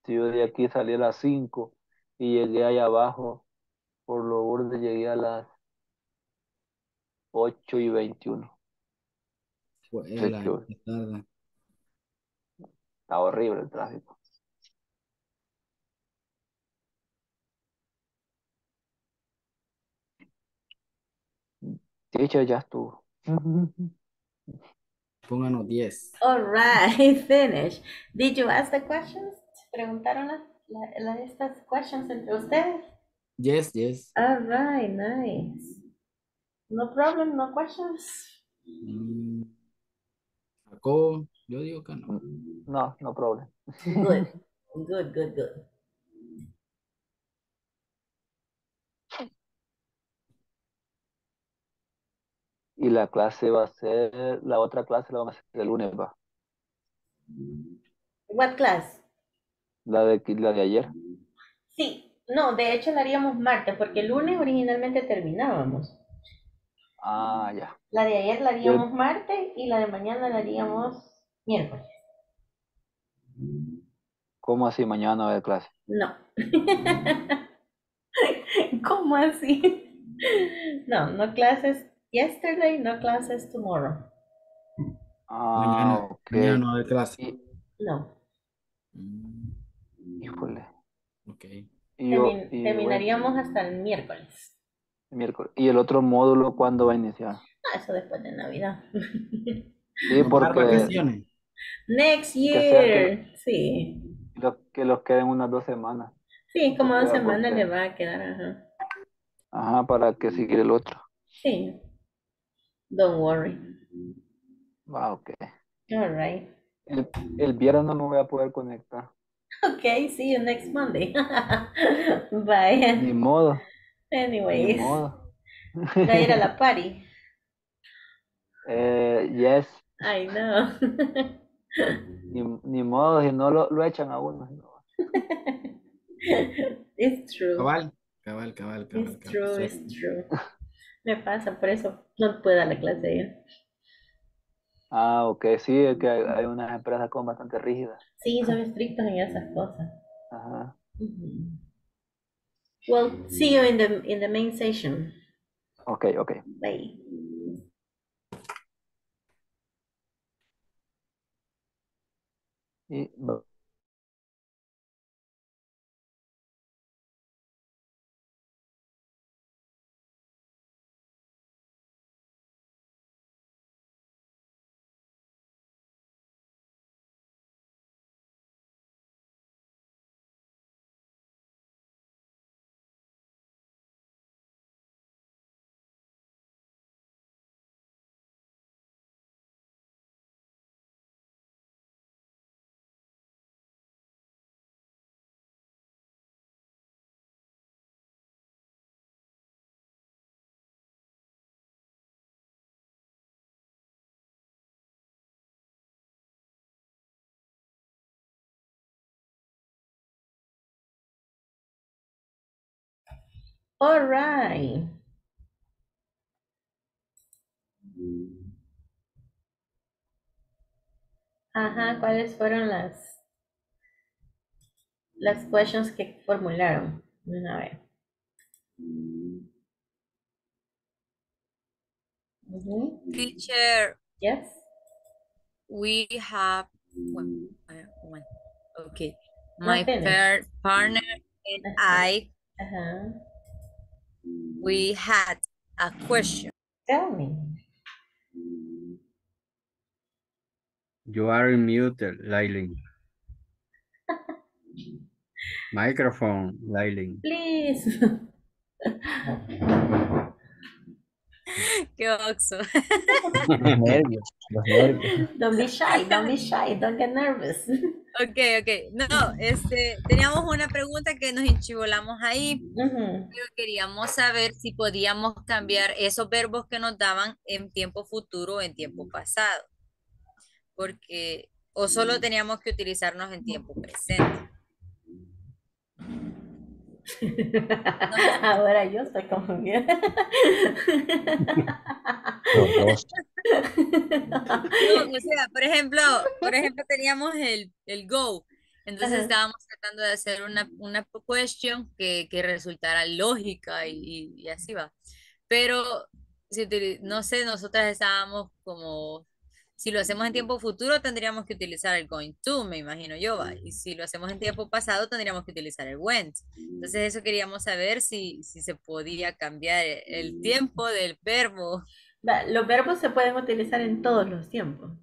Si yo de aquí salí a las 5 y llegué allá abajo, por lo burde llegué a las 8 y 21.
Fue
Sí,
la tarde.
Está horrible el tráfico. Dicho ya estuvo.
Pónganos 10.
All right, finish. Did you ask the questions? ¿Preguntaron las, la- la- estas questions entre ustedes?
Yes, yes.
All right, nice. No problem, no questions.
Mm, Jacobo, yo digo que no.
No, no problem.
Good, good, good, good.
Y la clase va a ser, la otra clase la vamos a hacer el lunes, va.
What class?
La de, la de ayer.
Sí, no, de hecho la haríamos martes porque el lunes originalmente terminábamos.
Ah, ya.
La de ayer la haríamos martes y la de mañana la haríamos miércoles.
¿Cómo así mañana va a haber clase?
No. ¿Cómo así? No, no clases yesterday, no clases tomorrow.
Ah,
Mañana,
ok.
mañana no hay clase.
No.
Mm,
híjole.
ok.
Y yo-
Termin-
y
terminaríamos hasta el miércoles.
Miércoles. ¿Y el otro módulo cuándo va a iniciar?
Ah, eso después de Navidad.
Sí, porque
Next
Que sea que-
year. Sí.
los, que los queden unas dos semanas.
Sí, como dos
Porque-
semanas le va a quedar. Ajá.
Ajá, para que seguir el otro.
Sí. Don't worry.
Ah, ok.
All right.
El, el viernes no me voy a poder conectar.
Okay, see you next Monday. Bye.
Ni modo.
Anyways, va a ir a la party.
Eh, yes.
I know.
Ni, ni modo, si no lo, lo echan a uno.
It's true.
Cabal, cabal, cabal, cabal.
It's
cabal,
true,
sí.
it's true. Me pasa, por eso no puedo dar la clase ayer.
Ah, ok, sí, es que hay, hay unas empresas como bastante rígidas.
Sí, son estrictos en esas cosas.
Ajá.
Well, mm-hmm. see you in the in the main session.
Ok, ok.
Bye.
Eh, y,
All right. Ajá, ¿cuáles fueron las las questions que formularon? A ver. Ujú.
Teacher,
Yes.
we have one, uh, one. Okay. My pair, partner and I,
Ajá.
We had a question.
Tell me.
You are muted, Lailing. Microphone, Lailing.
Please.
Qué oxo.
Los nervios, los nervios.
Don't be shy, don't be shy, don't get nervous.
Ok, ok. No, este, teníamos una pregunta que nos enchivolamos ahí, pero queríamos saber si podíamos cambiar esos verbos que nos daban en tiempo futuro o en tiempo pasado. Porque, o solo teníamos que utilizarnos en tiempo presente.
Ahora yo estoy confundida.
No, o sea, por ejemplo, por ejemplo, teníamos el, el go. Entonces
Ajá.
estábamos tratando de hacer una, una question que, que resultara lógica y, y- así va. Pero, no sé, nosotras estábamos como, si lo hacemos en tiempo futuro, tendríamos que utilizar el going to, me imagino yo, va. Y si lo hacemos en tiempo pasado, tendríamos que utilizar el went. Entonces eso queríamos saber si, si se podía cambiar el- el tiempo del verbo.
Los verbos se pueden utilizar en todos los tiempos.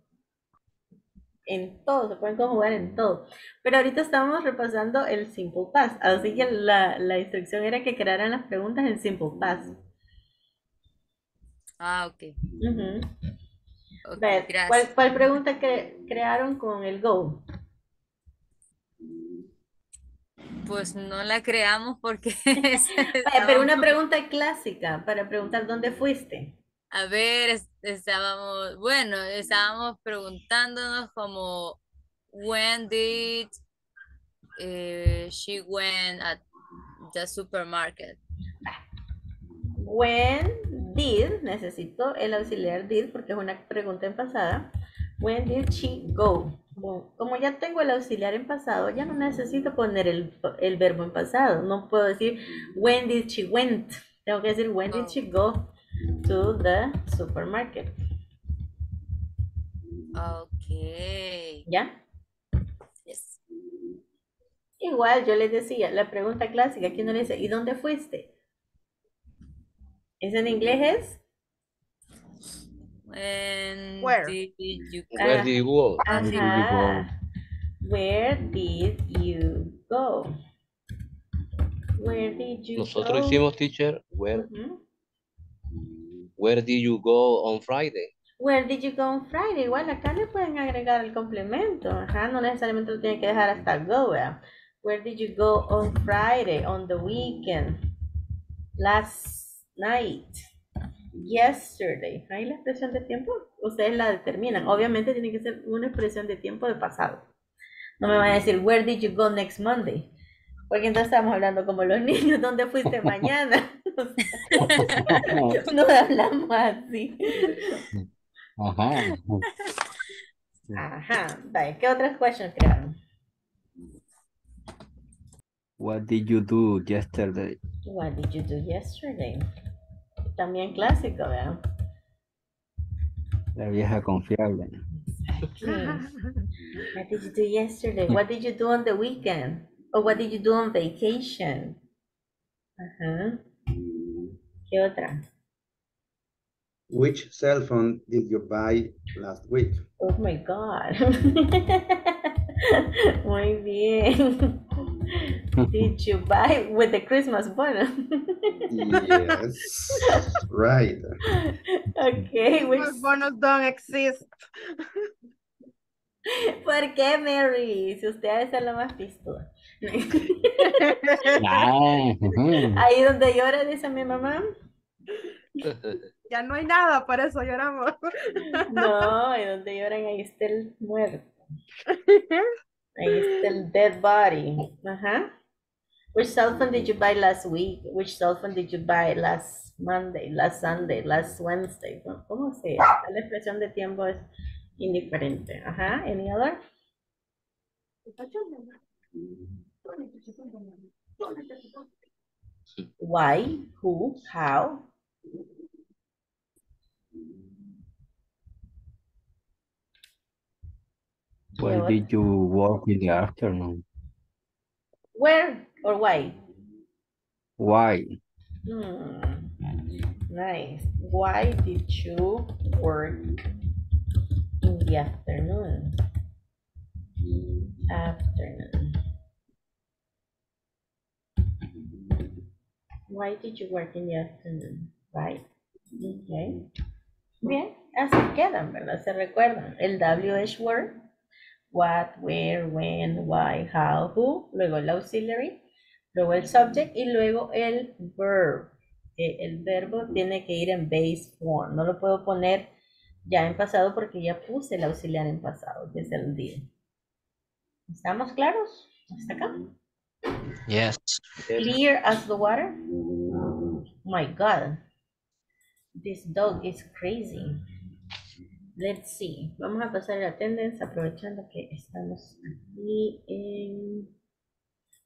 En todo, se pueden conjugar en todo. Pero ahorita estamos repasando el simple past. Así que la, la instrucción era que crearan las preguntas en simple past.
Ah, ok.
Ujú.
Ok,
Ve,
gracias.
¿Cuál, cuál pregunta que crearon con el go?
Pues no la creamos porque
pero una pregunta clásica para preguntar dónde fuiste.
a ver, es- estábamos, bueno, estábamos preguntándonos como when did eh, she went at the supermarket?
When did, necesito el auxiliar did porque es una pregunta en pasada. When did she go? Como, como ya tengo el auxiliar en pasado, ya no necesito poner el, el verbo en pasado. No puedo decir when did she went. Tengo que decir when did she go to the supermarket.
Ok.
¿Ya?
Yes.
Igual yo les decía, la pregunta clásica, aquí uno le dice, ¿y dónde fuiste? ¿Eso en inglés es?
When
Where?
did you
Where did you go?
Ajá. Where did you go? Where did you
Nosotros
go?
hicimos, teacher, where, where did you go on Friday?
Where did you go on Friday? Igual acá le pueden agregar el complemento. Ajá, no necesariamente lo tienen que dejar hasta go, ¿verdad? Where did you go on Friday, on the weekend, last night, yesterday? Ahí la expresión de tiempo, ustedes la determinan. Obviamente tiene que ser una expresión de tiempo de pasado. No me van a decir, where did you go next Monday? Porque entonces estamos hablando como los niños, ¿dónde fuiste mañana? no hablamos así.
Ajá.
Ajá, vale. ¿Qué otras questions crearon?
What did you do yesterday?
What did you do yesterday? También clásico, ¿verdad?
La vieja confiable.
What did you do yesterday? What did you do on the weekend? Or what did you do on vacation? Ajá. ¿Qué otra?
Which cell phone did you buy last week?
Oh my God. Muy bien. Did you buy with the Christmas bonus?
Yes, right.
Okay, which
Los bonos don't exist.
¿Por qué, Mary? Si usted ha de ser la más pistola.
Ah.
Ahí donde llora, dice mi mamá.
Ya no hay nada, por eso lloramos.
No, ahí donde lloran, ahí está el muerto. Ahí está el dead body. Ajá. Which cell phone did you buy last week? Which cell phone did you buy last Monday, last Sunday, last Wednesday? ¿Cómo- ¿Cómo se? La expresión de tiempo es indiferente. Ajá. Any other? Why? Who? How?
Where
what?
did you work in the afternoon?
Where or why?
Why?
Hmm. Nice. Why did you work in the afternoon? Afternoon. Why did you work in the afternoon? Right. Okay. Bien, así quedan, ¿verdad? Se recuerdan. El WH word. What, where, when, why, how, who. Luego el auxiliary. Luego el subject y luego el verb. Eh, el verbo tiene que ir en base form. No lo puedo poner ya en pasado porque ya puse el auxiliar en pasado, es el did. ¿Estamos claros? ¿Hasta acá?
Yes.
Clear as the water? My God. This dog is crazy. Let's see. Vamos a pasar el attendance aprovechando que estamos aquí en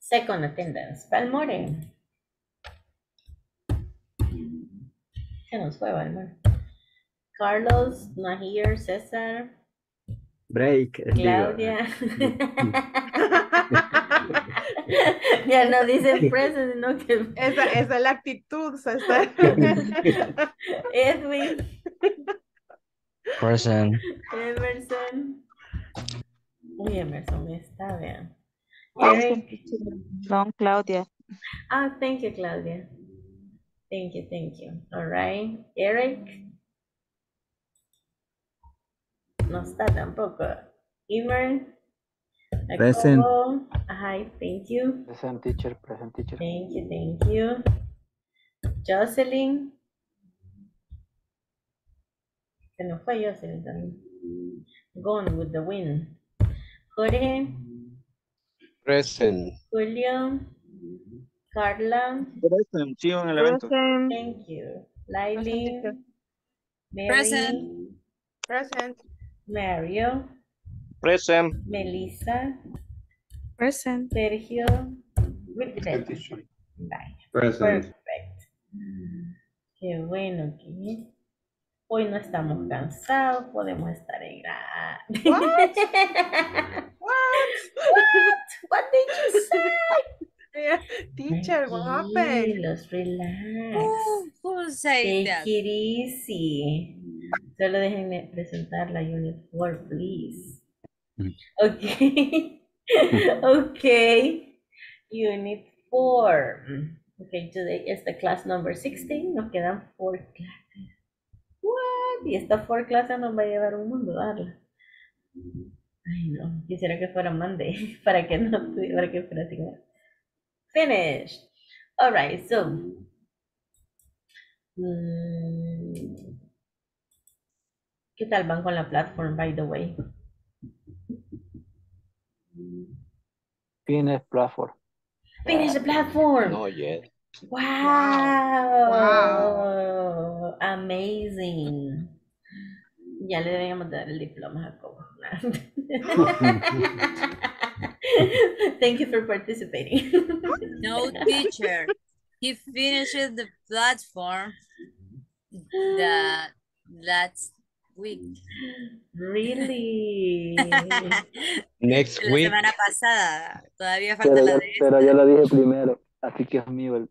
second attendance. Palmore. Se nos fue, Valmore. Carlos, not here. César,
Break.
Claudia. ya no dicen present, sino que
Esa, esa es la actitud, César.
Edwin,
Present.
Emerson. Uy, Emerson está bien.
Present,
Eric.
teacher. Don Claudia.
Ah, thank you, Claudia. Thank you, thank you. All right. Eric. No está tampoco. Emer.
Present.
Hi, thank you.
Present teacher, present teacher.
Thank you, thank you. Jocelyn. Se nos fue Jocelyn también. Gone with the wind. Jorge,
Present.
Julio, Carla.
Present, sí, en el evento.
Present.
Thank you. Laili, Mary,
Present.
Present.
Mario,
Present.
Melissa,
Present.
Sergio. With the
Present.
Perfect. Qué bueno que hoy no estamos cansados, podemos estar en gra-
What?
What? What did you say?
Yeah. Teacher, what happened?
Relax.
Oh, who's say
Take
that.
it easy. Solo déjenme presentar la Unit 4, please. Okay. okay. Unit 4. Okay, today is the class number 16. Nos quedan 4 clases. What? Y esta 4 clases nos va a llevar un mundo darla. Ay, no. Quisiera que fuera Monday para que no para que fuera así como, Finished. All right, so. mm, ¿Qué tal van con la platform, by the way?
Finish platform.
Finish the platform.
No yet.
Wow. Amazing. Ya le deberíamos dar el diploma a Jacobo. Thank you for participating.
No teacher. He finished the platform that last week.
Really?
Next
La
week.
semana pasada. Todavía falta
Pero
la
yo,
de
pero yo lo dije primero, así que es mío. el-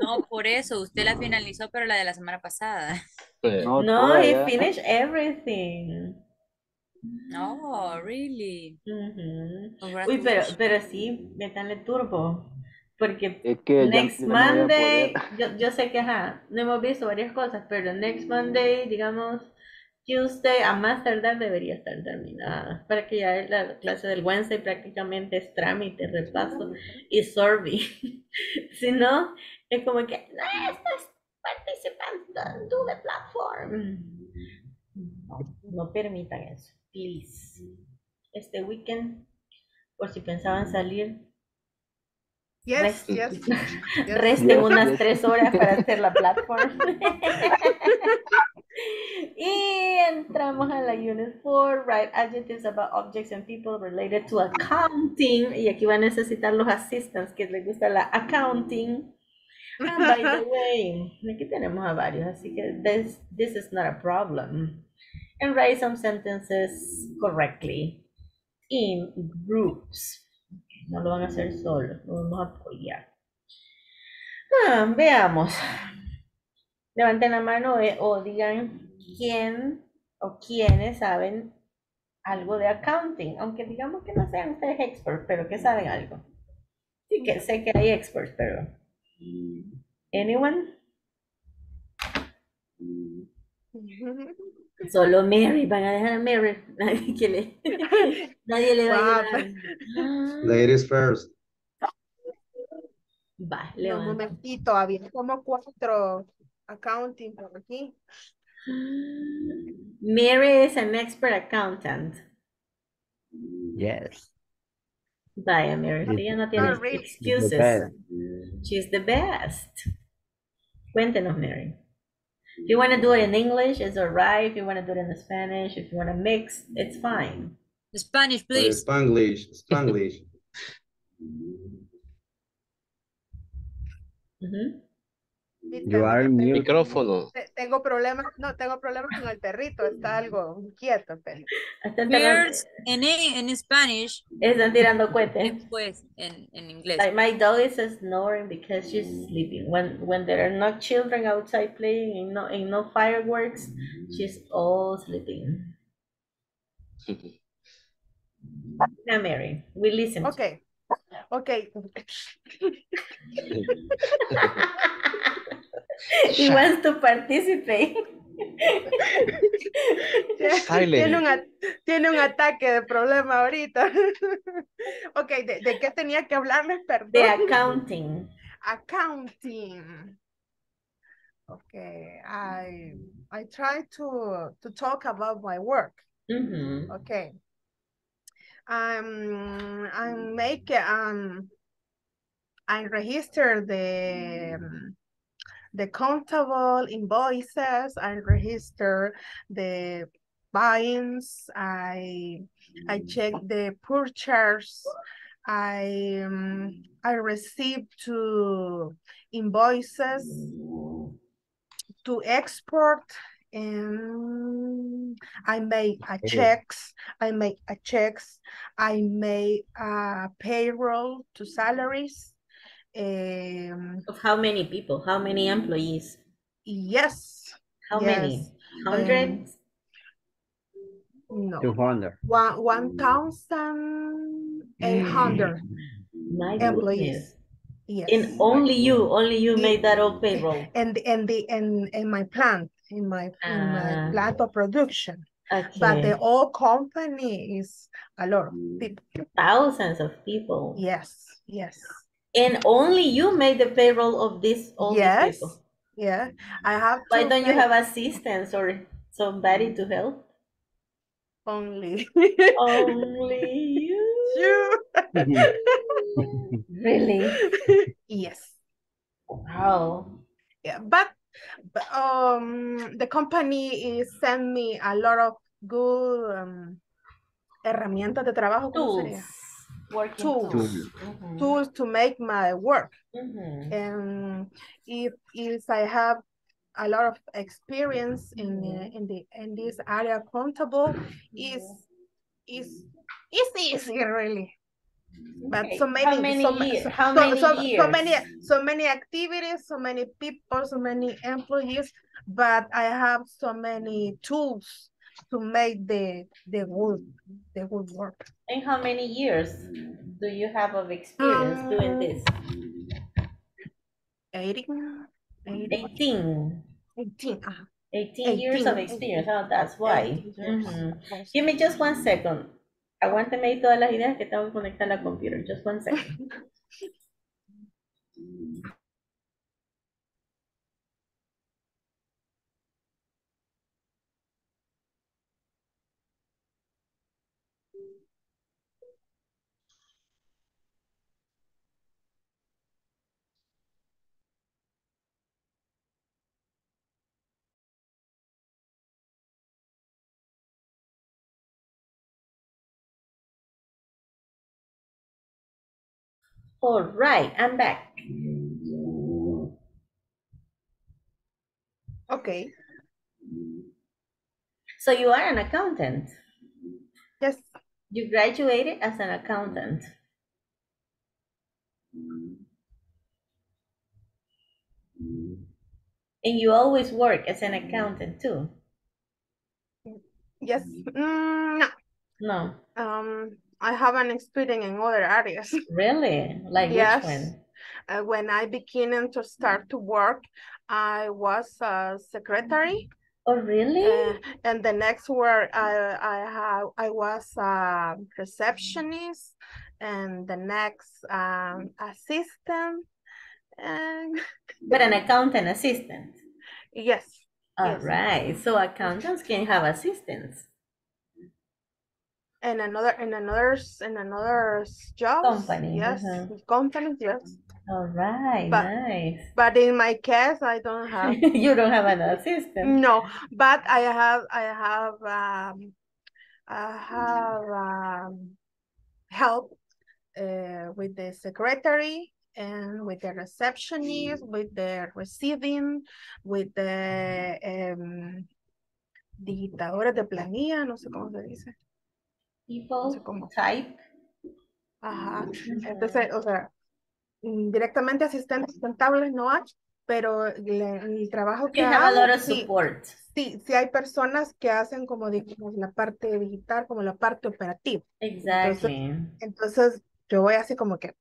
No, por eso, usted la finalizó, pero la de la semana pasada.
No,
No, he finished everything.
Oh, really?
Ujú. Uy, pero, pero sí, métanle turbo. Porque
Es que ya-
next
ya no
Monday, yo, yo sé que ajá, no hemos visto varias cosas, pero next Monday, digamos, Tuesday, a más tardar debería estar terminada. Para que ya la clase del Wednesday prácticamente es trámite, repaso y survey. si no, es como que, no estás participando, do the platform. No, no permitan eso, please. Este weekend, por si pensaban salir,
Yes,
Resten-
yes. yes.
Resten
Yes,
unas
yes.
tres horas para hacer la plataforma. y entramos a la Unit 4, write adjectives about objects and people related to accounting. Y aquí va a necesitar los assistants que les gusta la accounting. And by the way, aquí tenemos a varios, así que this, this is not a problem. And write some sentences correctly in groups. No lo van a hacer solos, lo vamos a apoyar. Ah, veamos. Levanten la mano eh, o digan quién o quiénes saben algo de accounting, aunque digamos que no sean ustedes experts, pero que saben algo. Sí que sé que hay experts, pero anyone? Solo Mary, van a dejar a Mary, nadie que le, nadie le va a ayudar.
Ladies first.
Va,
un momentito, había como cuatro accounting por aquí.
Mary is an expert accountant.
Yes.
Vaya, Mary, ella no tiene excuses.
best.
She's the best. Cuéntenos, Mary. If you want to do it in English, it's all right. If you want to do it in Spanish, if you want to mix, it's fine.
Spanish, please.
Spanglish, Spanglish.
Ujú.
Sí, mm-hmm.
Mute.
Micrófono.
te- Tengo problemas, no, tengo problemas con el perrito, está algo inquieto, pero.
Están tirando,
First en, en Spanish,
están tirando cohetes.
después en, en inglés.
Like my dog is snoring because she's sleeping. When when there are no children outside playing and no and no fireworks, she's all sleeping. Now, Mary, we listen. to
Ok, ok.
He wants to participate.
Tiene un, tiene un ataque de problema ahorita. Ok, ¿de, de qué tenía que hablarles? Perdón.
The accounting.
Accounting. Okay, I I try to to talk about my work.
Mhm.
Okay. Um, I make um, I register the um, the countable invoices. and register the buyings. I I check the purchase. I um, I receive two invoices to export and I make a checks, I make a checks, I make a payroll to salaries. Um,
Of how many people? How many employees?
Yes.
How
yes.
many? Hundred?
Um, no.
200.
One, one thousand eight hundred
My
employees. Yes.
And only you, only you made that all payroll.
And, and the, and, in my plant, in my, in
Ah.
my plant of production. But the whole company is a lot of people.
Thousands of people.
Yes, yes.
And only you made the payroll of this, all
Yes,
these people.
yeah. I have
Why don't you have assistants or somebody to help?
only.
Only you. Really?
Yes.
Wow.
Yeah, but, but um the company is send me a lot of good um, herramientas de trabajo, ¿cómo
Tools.
Sería?
Working
Tools.
tools. Mhm.
Tools to make my work.
Mhm.
And if if I have a lot of experience in the, in the in this area accountable is is is easy really. But
Okay,
so
how
many,
many
so, ma-
year-
so,
how
so-
many
so- so many, so many activities, so many people, so many employees, but I have so many tools to make the the wood the wood work.
And how many years do you have of experience doing
Um,
this?
18,
18.
18, uh,
18 years of
18,
experience. Oh, that's why.
18 years.
Mhm. Give me just one second. Aguánteme ahí todas las ideas que tengo que conectar a la computer. Just one second. All right, I'm back.
Okay.
So you are an accountant.
Yes.
You graduated as an accountant. And you always work as an accountant too?
Yes. Mm, no.
No.
Um, I have an experience in other areas.
Really? Like
Yes.
which one?
Uh, when I beginning to start to work, I was a secretary.
Oh, really?
Uh, and the next work I I have I was a receptionist, and the next um, assistant, and
But an accountant assistant.
yes,
All
Yes.
right. So accountants can have assistants.
And another in another in another job.
Company,
Yes,
uh-huh.
companies. Yes,
All right.
But-
nice.
but in my case, I don't have.
you don't have an assistant.
No, but I have I have um I have um help uh with the secretary and with the receptionist, with the receiving, with the um digitadores de planilla, no sé cómo se dice.
People
sé cómo.
type.
Ajá. Entonces, o sea, mm, directamente asistentes contables no hay, pero le- el trabajo que hago,
lot of
sí,
support.
Sí, sí hay personas que hacen como digamos la parte digital, como la parte operativa.
Exactly.
Entonces, yo voy así como que,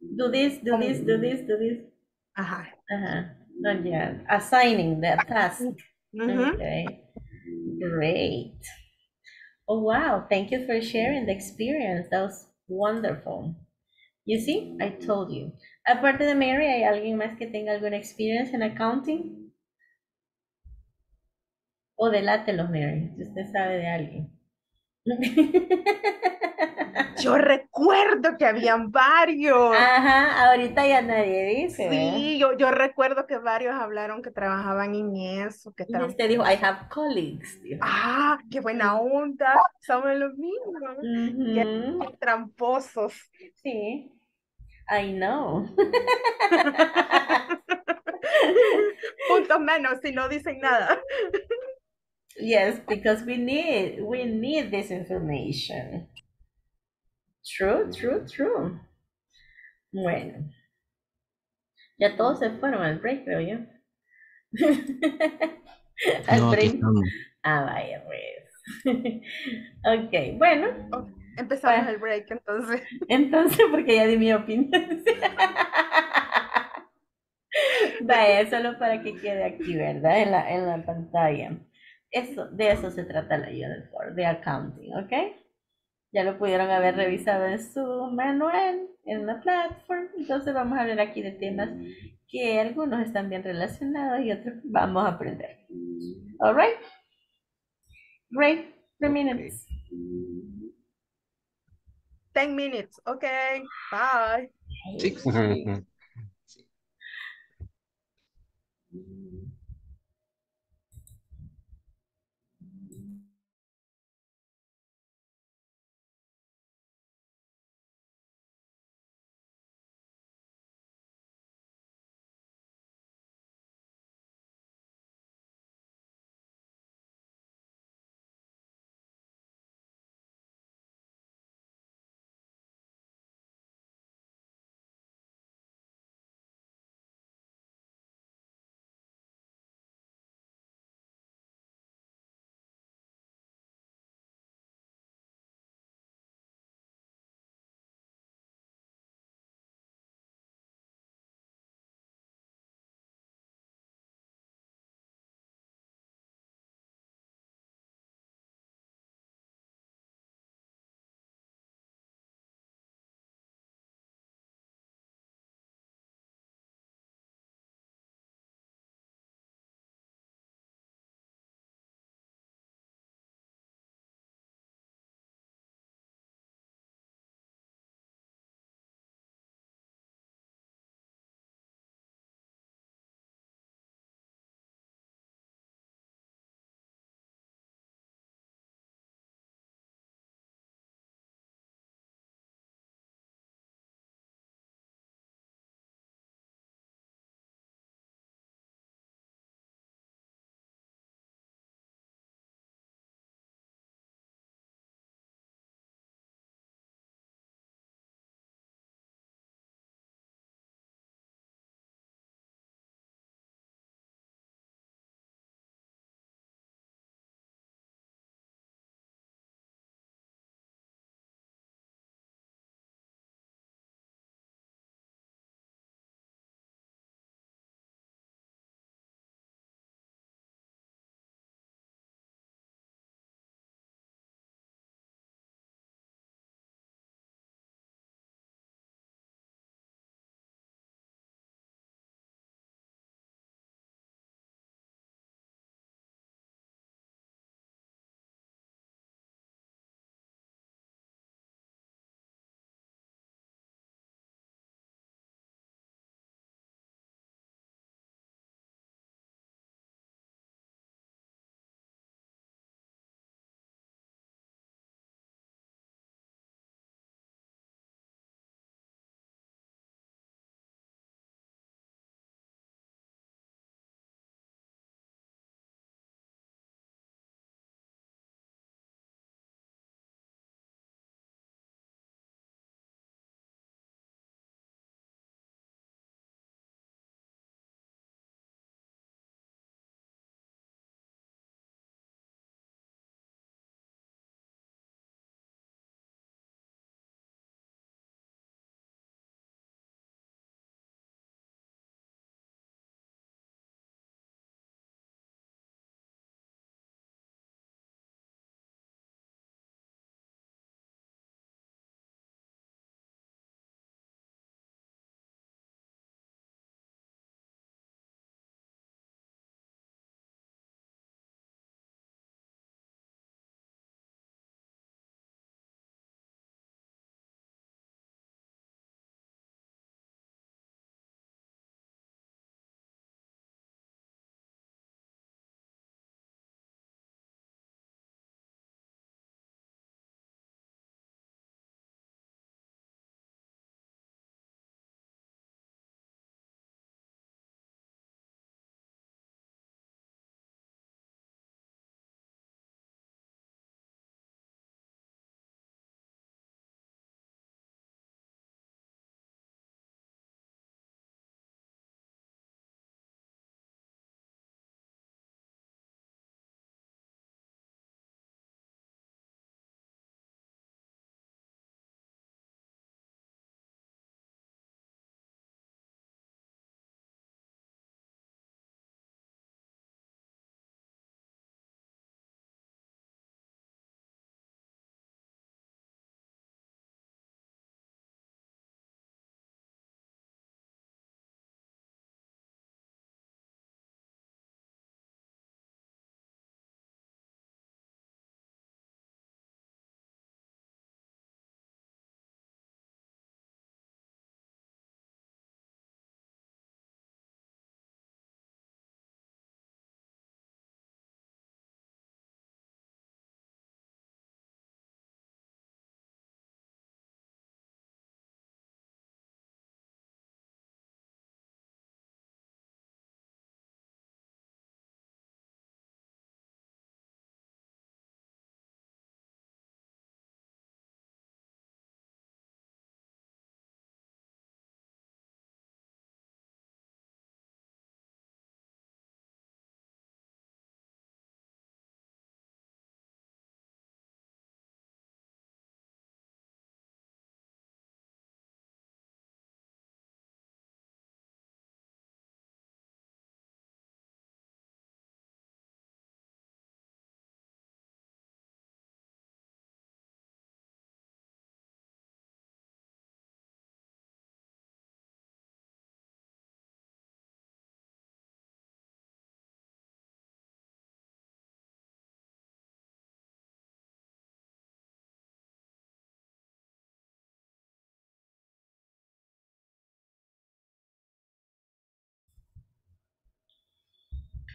Do this, do this, do this, do this.
ajá.
Uh-huh. Oh, yeah. Assigning the task.
Ujú.
Okay. Great. Oh, wow. Thank you for sharing the experience. That was wonderful. You see, I told you. Aparte de Mary, ¿hay alguien más que tenga alguna experience en accounting? O delátelo, Mary, si usted sabe de alguien.
Yo recuerdo que habían varios.
Ajá, ahorita ya nadie dice.
Sí, yo, yo recuerdo que varios hablaron que trabajaban en eso, que
Y usted dijo, I have colleagues. dijo.
Ah, qué buena onda. Somos los mismos. Qué tramposos.
Sí, I know.
Puntos menos si no dicen nada.
Yes, because we need we need this information. True, true, true. Bueno. Ya todos se fueron al break, creo yo. Al
No,
break. Ah, vaya, pues. ok, bueno.
Empezamos
Bueno.
el break entonces.
Entonces, porque ya di mi opinión. Vaya, solo para que quede aquí, ¿verdad? En la, en la pantalla. Eso, de eso se trata la Unit 4, de accounting, ¿ok? Ya lo pudieron haber revisado en su manual, en la plataforma. Entonces vamos a hablar aquí de temas que algunos están bien relacionados y otros vamos a aprender. All right? Great. Three minutes.
10 minutes. Okay. Bye.
Six.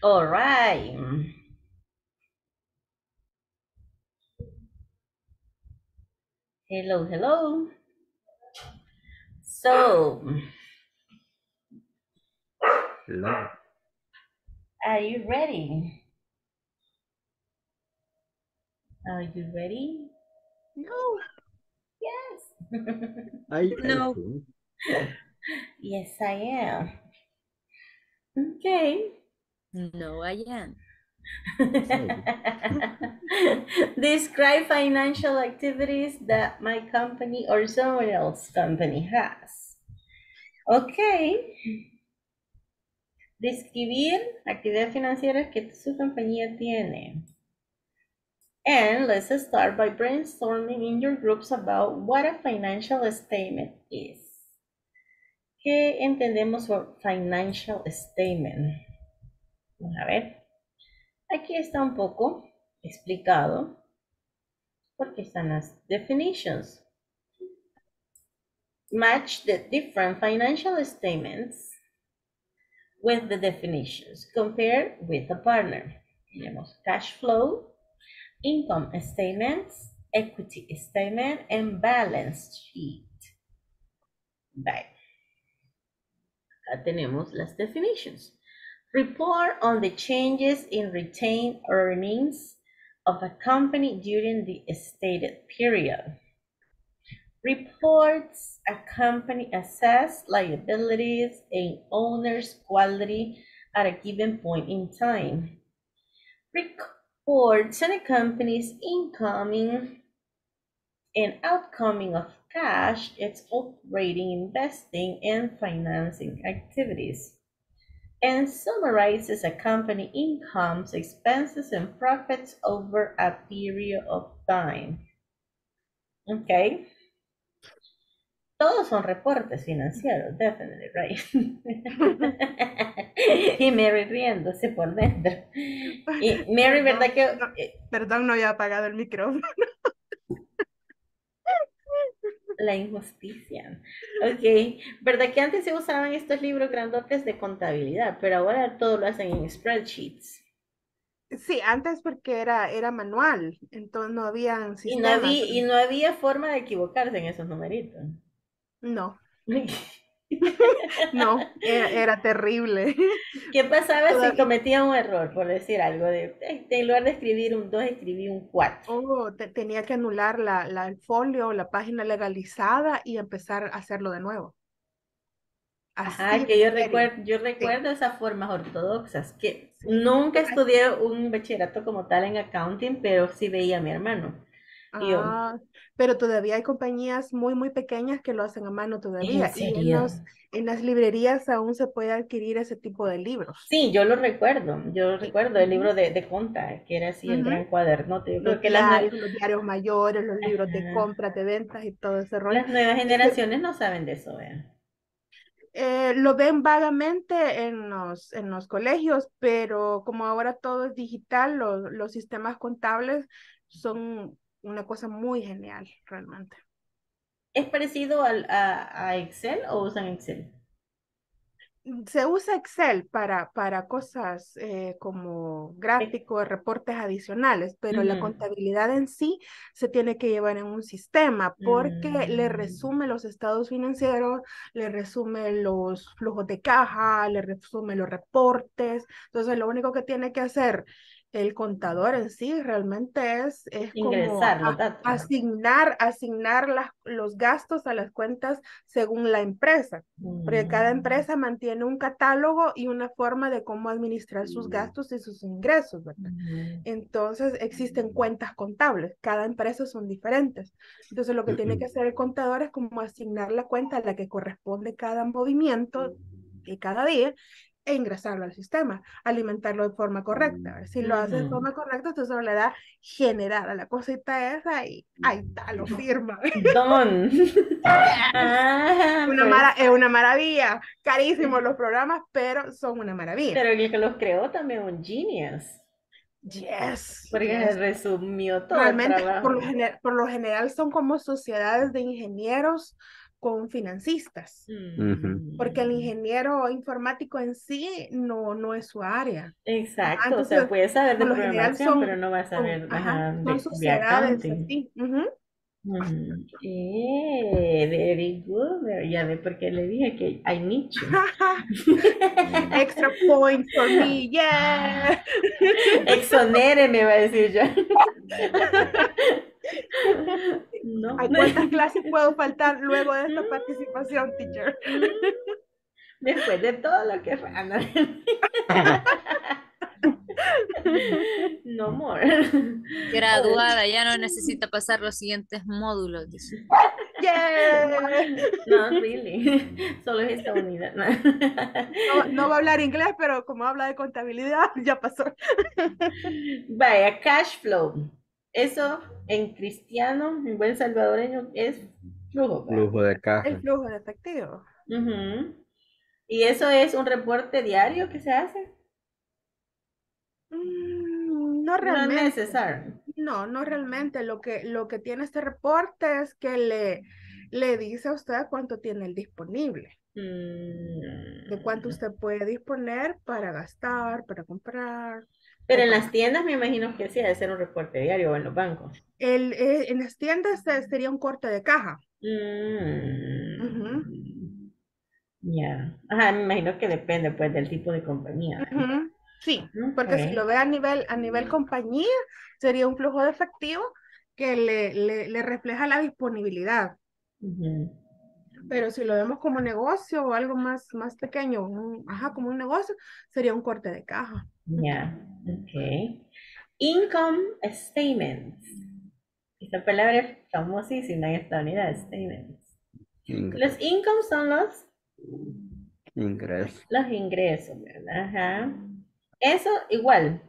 All right. Hello, hello. So,
Hello.
are you ready? Are you ready?
No.
Yes.
I
No.
yes, I am. Okay.
No, I am.
Describe financial activities that my company or someone else's company has. Okay. Describir actividades financieras que su compañía tiene. And let's start by brainstorming in your groups about what a financial statement is. ¿Qué entendemos por financial statement? Vamos a ver. Aquí está un poco explicado porque están las definitions. Match the different financial statements with the definitions. Compare with a partner. Tenemos cash flow, income statements, equity statement, and balance sheet. Bye. Acá tenemos las definitions. Report on the changes in retained earnings of a company during the stated period. Reports a company assess liabilities and owner's quality at a given point in time. Reports on a company's incoming and outcoming of cash, its operating, investing, and financing activities and summarizes a company incomes, expenses, and profits over a period of time. Okay. Todos son reportes financieros, definitely, right? y Mary riéndose por dentro. Y Mary, ¿verdad que? eh,
Perdón, no había apagado el micrófono.
La injusticia. Ok, ¿verdad que antes se usaban estos libros grandotes de contabilidad, pero ahora todo lo hacen en spreadsheets?
Sí, antes porque era, era manual, entonces no habían
Y no, había, y no había forma de equivocarse en esos numeritos.
No, no, era, era terrible.
¿Qué pasaba si cometía un error, por decir algo? De, eh, en lugar de escribir un 2, escribí un 4.
Oh, te- tenía que anular la, la, el folio, la página legalizada y empezar a hacerlo de nuevo.
Ajá, que yo recuerdo, yo recuerdo esas formas ortodoxas, que nunca estudié un bachillerato como tal en accounting, pero sí veía a mi hermano.
Ah, pero todavía hay compañías muy, muy pequeñas que lo hacen a mano todavía.
¿En
Y en los, en las librerías aún se puede adquirir ese tipo de libros.
Sí, yo lo recuerdo, yo recuerdo el libro de, de conta, que era así el gran cuadernote. Yo
Los
creo las,
los diarios mayores, los libros de compras, de ventas y todo ese rollo.
las nuevas generaciones no saben de eso, vean.
Eh, lo ven vagamente en los, en los colegios, pero como ahora todo es digital, los, los sistemas contables son una cosa muy genial, realmente.
¿Es parecido al, a, a Excel o usan Excel?
Se usa Excel para, para cosas eh, como gráficos, reportes adicionales, pero la contabilidad en sí se tiene que llevar en un sistema porque le
Mm.
resume los estados financieros, le resume los flujos de caja, le resume los reportes. Entonces, lo único que tiene que hacer el contador en sí realmente es, es como
Ingresar
a- asignar, asignar las, los gastos a las cuentas según la empresa. Porque cada
Mm.
empresa mantiene un catálogo y una forma de cómo administrar sus gastos y sus ingresos, ¿verdad? Entonces existen cuentas contables, cada empresa son diferentes. Entonces lo que tiene que hacer el contador es como asignar la cuenta a la que corresponde cada movimiento de cada día e ingresarlo al sistema, alimentarlo de forma correcta. Si lo hace de
Ujú.
forma correcta, entonces solo le da generar a la cosita esa y ahí está, lo firma.
Don. Ah,
Una
pues,
mara- es una maravilla. Carísimos los programas, pero son una maravilla.
pero el que los creó también un genius,
Yes,
porque
yes.
resumió todo el
Realmente, por lo, por lo general son como sociedades de ingenieros, con financistas,
Ujú.
porque el ingeniero informático en sí no, no es su área.
Exacto,
Ajá,
o sea,
entonces,
puedes saber de programación,
son-
pero no vas a
son-
saber
ajá,
ajá,
son
de, de
sociedades
accounting.
así. ujú.
Ujú. Eh, very good. Ya ve por qué le dije que hay nicho.
Extra point for me, yeah.
Exonere, me va a decir yo. No.
¿A cuántas clases puedo faltar luego de esta participación, teacher?
Después de todo lo que fue. Ah, no. More.
Graduada, ya no necesita pasar los siguientes módulos.
Yeah.
No, really. Solo es esta unidad. No.
No, no va a hablar inglés, pero como habla de contabilidad, ya pasó.
Vaya, cash flow. Eso en cristiano, en buen salvadoreño, es flujo. ¿verdad?
Flujo de caja.
El flujo de efectivo.
¿Y eso es un reporte diario que se hace?
Mm, No
No es
realmente.
necesario.
No, no realmente. Lo que, lo que tiene este reporte es que le, le dice a usted cuánto tiene el disponible,
Mm,
de cuánto usted puede disponer para gastar, para comprar.
Pero en las tiendas me imagino que sí, ha de ser un reporte diario o en los bancos.
El, eh, en las tiendas eh, sería un corte de caja.
Mm, Ya. Ajá, me imagino que depende pues del tipo de compañía.
Sí, porque si lo ve a nivel, a nivel compañía, sería un flujo de efectivo que le, le, le refleja la disponibilidad. Pero si lo vemos como negocio o algo más, más pequeño, un- ajá, como un negocio, sería un corte de caja.
Ya, ok. Income statements. Esta palabra es famosísima en esta unidad, statements. Los incomes son los,
Ingreso.
los ingresos, ¿verdad? Ajá. Eso igual.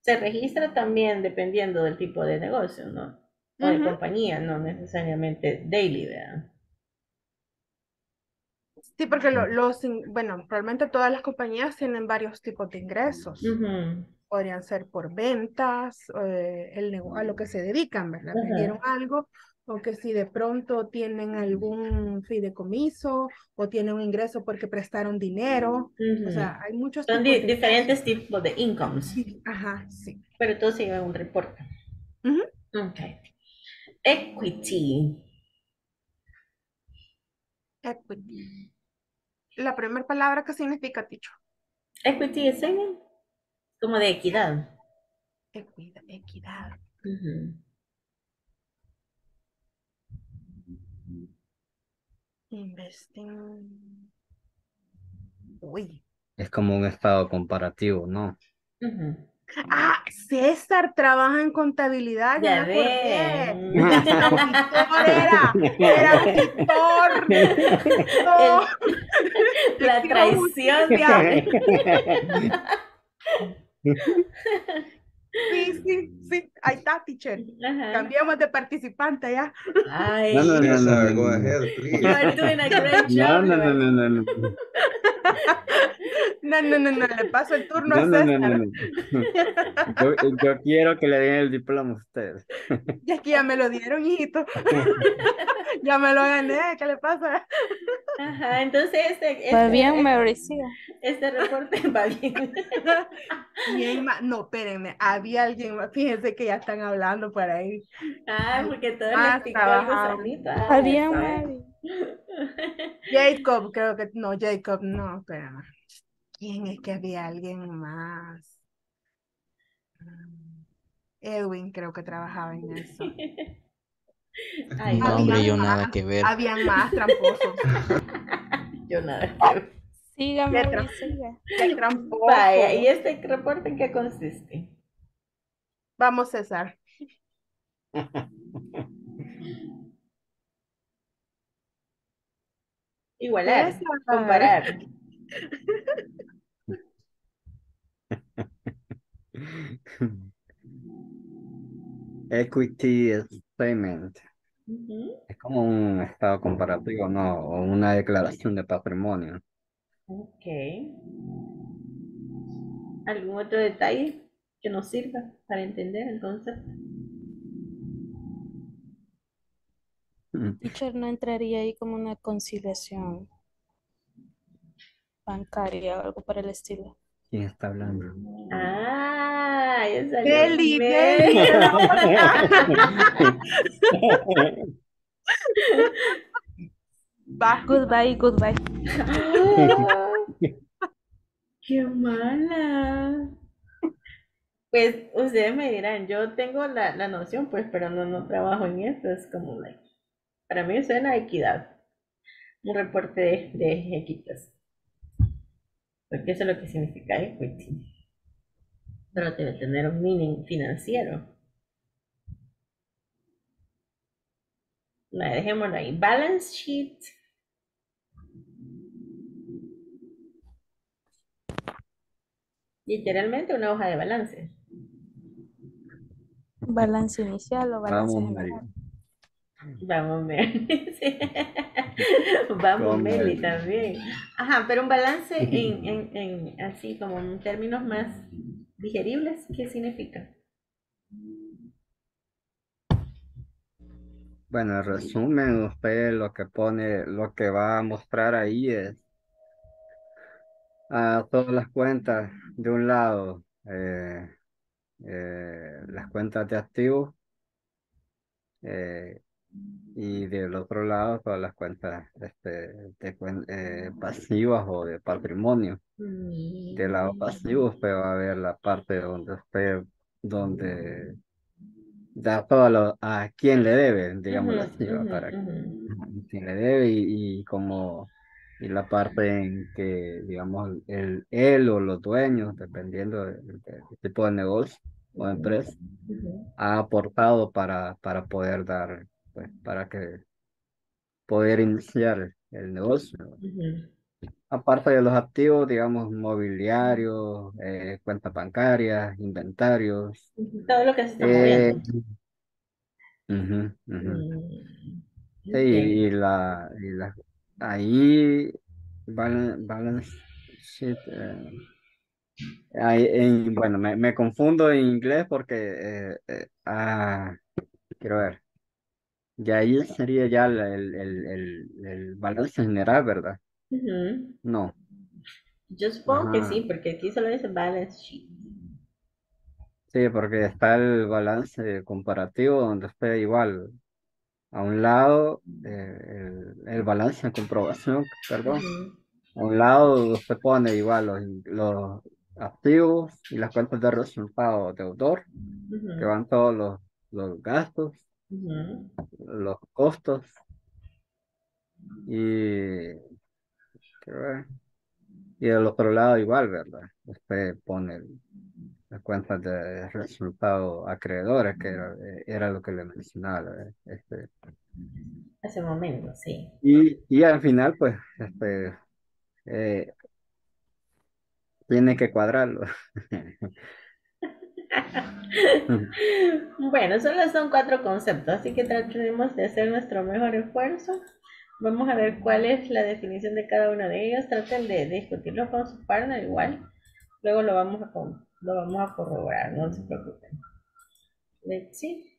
Se registra también dependiendo del tipo de negocio, ¿no? O de compañía, no necesariamente daily, ¿verdad?
Sí, porque lo- los, bueno, realmente todas las compañías tienen varios tipos de ingresos.
Ujú.
Podrían ser por ventas, eh, el a lo que se dedican, ¿verdad?
Ajá.
Vendieron algo, o que si de pronto tienen algún fideicomiso, o tienen un ingreso porque prestaron dinero. O
Ujú.
sea, hay muchos
Son
tipos
di-
de
diferentes tipos de incomes,
ingresos. Ajá, sí.
pero se llevan un reporte.
Ujú.
Ok. Equity.
Equity. La primera palabra que significa, Ticho.
Equity es como de equidad.
Equidad. Equidad. Investing. Uy.
Es como un estado comparativo, ¿no?
Ah, César trabaja en contabilidad, ya
Ya
me acordé. era, era auditor. No,
La traición.
Sí, sí, sí, ahí está, teacher.
Ajá.
Cambiamos de participante ya.
Ay,
No, no, no, no, no,
go
no.
ahead,
you
please.
are doing a great
No,
job.
no, no,
Luis.
no, no, no.
No, no, no, no, le paso el turno
No,
a
no, no,
César.
no, no. Yo, yo quiero que le den el diploma a ustedes.
Y es que ya me lo dieron, hijito. Ya me lo gané, ¿qué le pasa?
Ajá, entonces este, este,
bien, Mauricio.
Este reporte va bien.
No, espérenme, había alguien más, fíjense que ya están hablando por ahí.
Ah, porque todo
Ah,
picó el. Ah,
bien,
está bien.
Mari.
Jacob, creo que, no, Jacob, no, espérame. ¿Quién es que había alguien más? Mm, Edwin creo que trabajaba en eso.
Ay,
No, hombre, yo nada
más,
que ver.
habían más tramposos.
yo nada. que ver.
Qué tramposo.
Vaya, ¿y este reporte en qué consiste?
Vamos, César.
Igualar,
César.
comparar.
Equity statement.
Ujú.
Es como un estado comparativo, ¿no? O una declaración de patrimonio.
Ok. ¿Algún otro detalle que nos sirva para entender el concepto?
Teacher, no entraría ahí como una conciliación bancaria o algo por el estilo.
¿Quién está hablando?
Ah, ya salió
Deli. Deli,
Goodbye, goodbye.
¡Qué mala! Pues ustedes me dirán, yo tengo la, la noción, pues, pero no, no trabajo en esto, es como, like, para mí suena a equidad, un reporte de, de equitas, porque eso es lo que significa equity, pero debe tener un meaning financiero. No, dejémoslo ahí. Balance sheet. Literalmente una hoja de balance.
Balance inicial o balance
Vamos,
general.
María.
Vamos, Meli. Sí. Vamos, Meli, también. Ajá, pero un balance en, en, en así como en términos más digeribles, ¿qué significa?
Bueno, en resumen, usted lo que pone, lo que va a mostrar ahí es a todas las cuentas de un lado, eh, eh, las cuentas de activos eh, y del otro lado todas las cuentas este, de eh, pasivas o de patrimonio. Del lado pasivo usted va a ver la parte donde usted, donde da todo lo, a quién le debe, digámoslo
Ujú,
así, ¿va?
ujú,
para
ujú.
quién le debe y, y como y la parte en que digamos el él o los dueños dependiendo del, del tipo de negocio o empresa ha aportado para para poder dar pues para que poder iniciar el negocio aparte de los activos digamos mobiliarios eh, cuentas bancarias inventarios.
Todo lo que se está
eh,
moviendo. Mm,
Sí,
ok.
y la, y la ahí balance, balance sheet, eh, ahí en- bueno, me, me confundo en inglés porque eh, eh, ah, quiero ver, ya ahí sería ya el, el, el, el- balance general, ¿verdad? No,
Yo supongo que sí, porque aquí solo dice balance sheet.
sí, porque está el balance comparativo donde está igual, a un lado eh, el, el balance de comprobación, perdón. A un lado usted pone igual los, los activos y las cuentas de resultados de autor, que
Ujú.
van todos los, los gastos,
Ujú.
los costos y, y del otro lado igual, ¿verdad? Usted pone el- las cuentas de resultados acreedores, que era, eh, era lo que le mencionaba. Este,
Hace un momento, sí.
y, y al final, pues, este, eh, tiene que cuadrarlo.
Bueno, solo son cuatro conceptos, así que trataremos de hacer nuestro mejor esfuerzo. Vamos a ver cuál es la definición de cada uno de ellos. Traten de, de discutirlo con su partner igual. Luego lo vamos a, con- lo vamos a corroborar, no se preocupen. Let's see.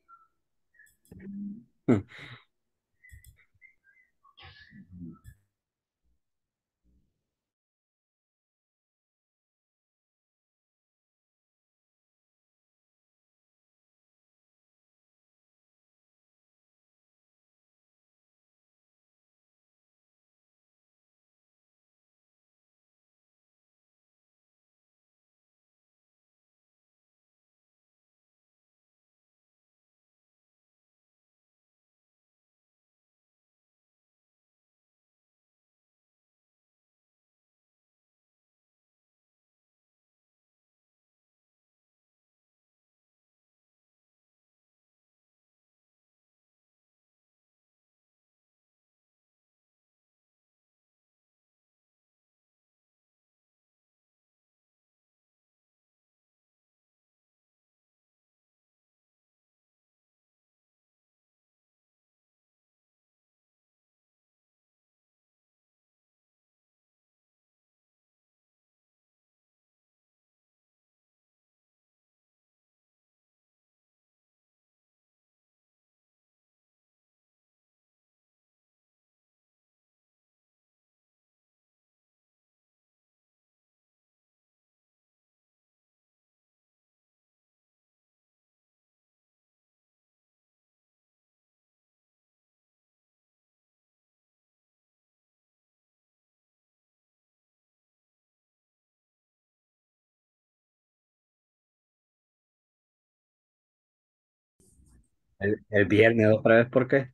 El, el viernes otra vez, ¿por qué?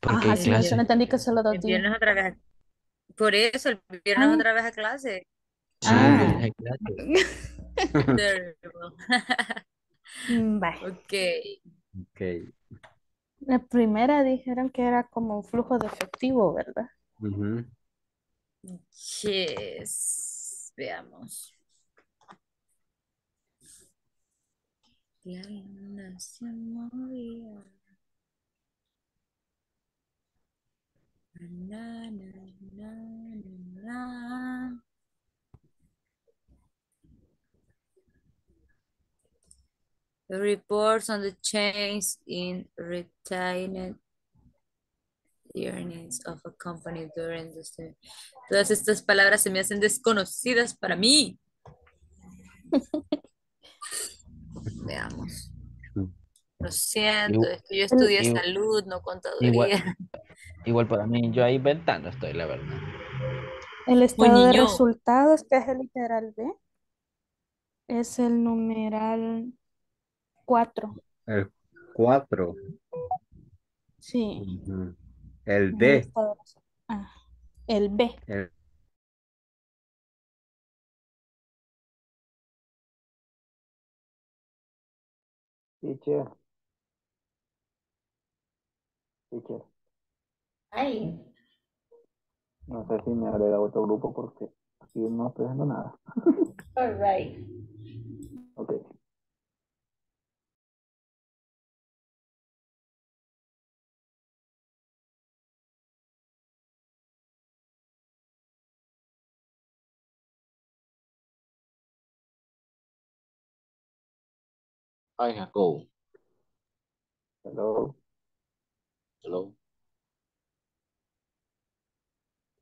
Porque
Ajá, sí, yo
clase.
no entendí que solo dos
El
días.
viernes otra vez. a- Por eso, el viernes
Ah.
otra vez a clase.
Sí, el
Ah.
viernes hay clase.
Terrible.
Mm, Bye.
Ok.
Ok.
La primera dijeron que era como un flujo de efectivo, ¿verdad?
Ujú.
Yes. Veamos. La luna se movía. Na, na, na, reports on the change in retained earnings of a company during the same. Todas estas palabras se me hacen desconocidas para mí. Veamos. Lo siento, es que yo estudié salud, no
Igual,
contaduría.
igual para mí, yo ahí inventando estoy, la verdad.
El estado de resultados, que es el literal B, es el numeral 4.
El 4.
Sí.
El
el
D.
resu- ah, el B.
El-
Teacher, teacher,
Ay,
no sé si me agrega a otro grupo porque aquí no estoy haciendo nada.
all right.
Hi, Jacob.
Hello.
Hello.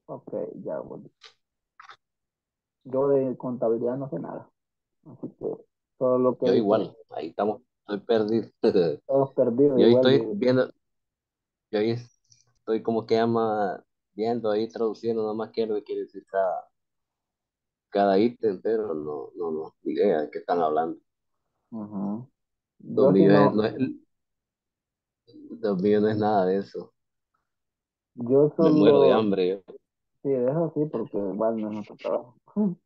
Ok, ya volví. Yo de contabilidad no sé nada. Así que todo lo que
Yo igual, ahí estamos, estoy perdido.
todos perdidos
Yo
igual.
estoy viendo, yo ahí estoy como que ama viendo ahí, traduciendo, nada más quiero que quiere decir cada, cada ítem, pero no, no, no, idea de qué están hablando. Lo Es,
no,
no es, lo mío no es nada de eso.
yo
Me muero de
solo,
hambre yo.
sí, de eso sí, porque igual no es nuestro trabajo.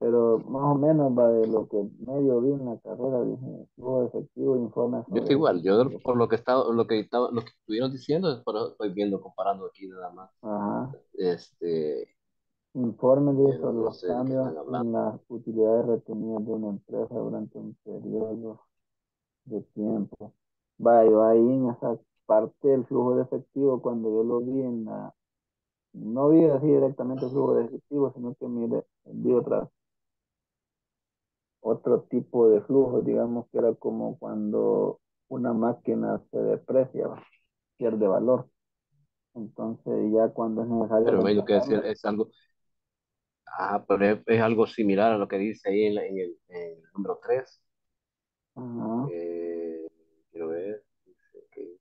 Pero más o menos va de lo que medio vi en la carrera, dije, flujo efectivo, informe
Yo
sobre
estoy igual, yo por lo que estaba, lo que estaba, lo que estuvieron diciendo, es por eso estoy viendo, comparando aquí nada más.
Ajá.
Este,
Informe de
pero
sobre
no
los
sé de qué
cambios
están hablando.
en las utilidades retenidas de una empresa durante un periodo de tiempo. Vaya, yo ahí en esa parte del flujo de efectivo, cuando yo lo vi en la, no vi así directamente el flujo de efectivo, sino que mire, vi otra, otro tipo de flujo, digamos que era como cuando una máquina se deprecia, pierde valor. Entonces ya cuando es necesario
Pero me imagino que es, es algo, ah, pero es, es algo similar a lo que dice ahí en, la- en el, en el número 3. Eh, quiero ver, dice que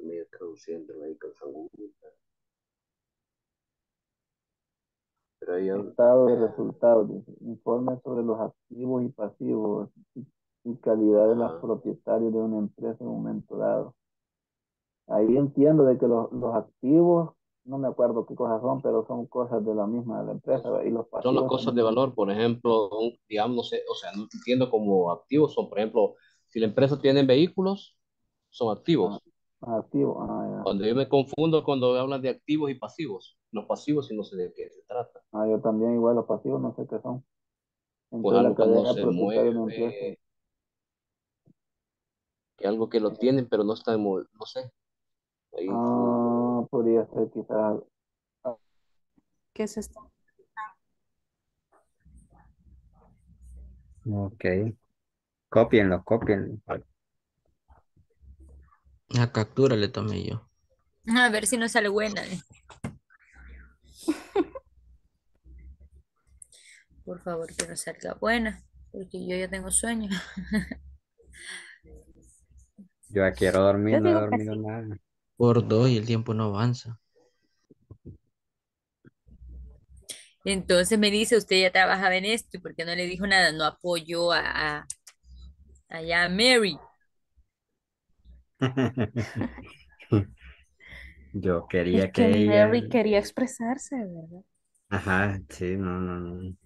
medio traduciendo ahí con sanguínea. Pero ahí
estado de resultados, informe sobre los activos y pasivos y, y calidad de los propietarios de una empresa en un momento dado. Ahí entiendo de que los, los activos, no me acuerdo qué cosas son, pero son cosas de la misma de la empresa, y los
son las
pasivos
cosas
también
de valor, por ejemplo, un- digamos, no sé, o sea, no entiendo como activos son, por ejemplo, si la empresa tiene vehículos, son
ah,
activos.
activos. Ah,
Cuando yo me confundo cuando hablan de activos y pasivos, los pasivos sí no sé de qué se trata.
Ah, yo también igual los pasivos no sé qué son.
Pues algo que no
cadena
se mueve, que algo que lo tienen pero no está, en no sé, ahí
Ah, podría ser quizás.
¿Qué es esto?
Ok. Cópienlo, cópienlo.
La captura le tomé yo.
A ver si no sale buena. eh. Por favor, que no salga buena, porque yo ya tengo sueño.
Yo ya quiero dormir,
Yo
no he dormido
sí.
nada.
Por dos y el tiempo no avanza.
Entonces me dice, usted ya trabajaba en esto, ¿y por qué no le dijo nada? No apoyó a, a, Allá, Mary.
Yo quería
Es
que
que
ella.
Mary quería expresarse, ¿verdad?
Ajá, sí, no, no, no.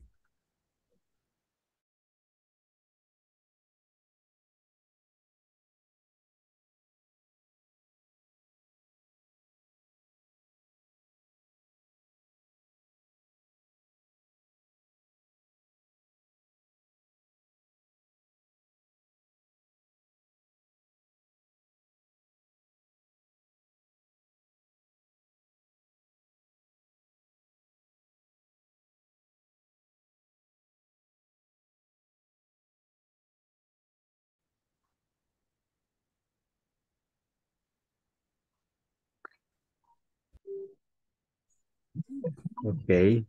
Ok.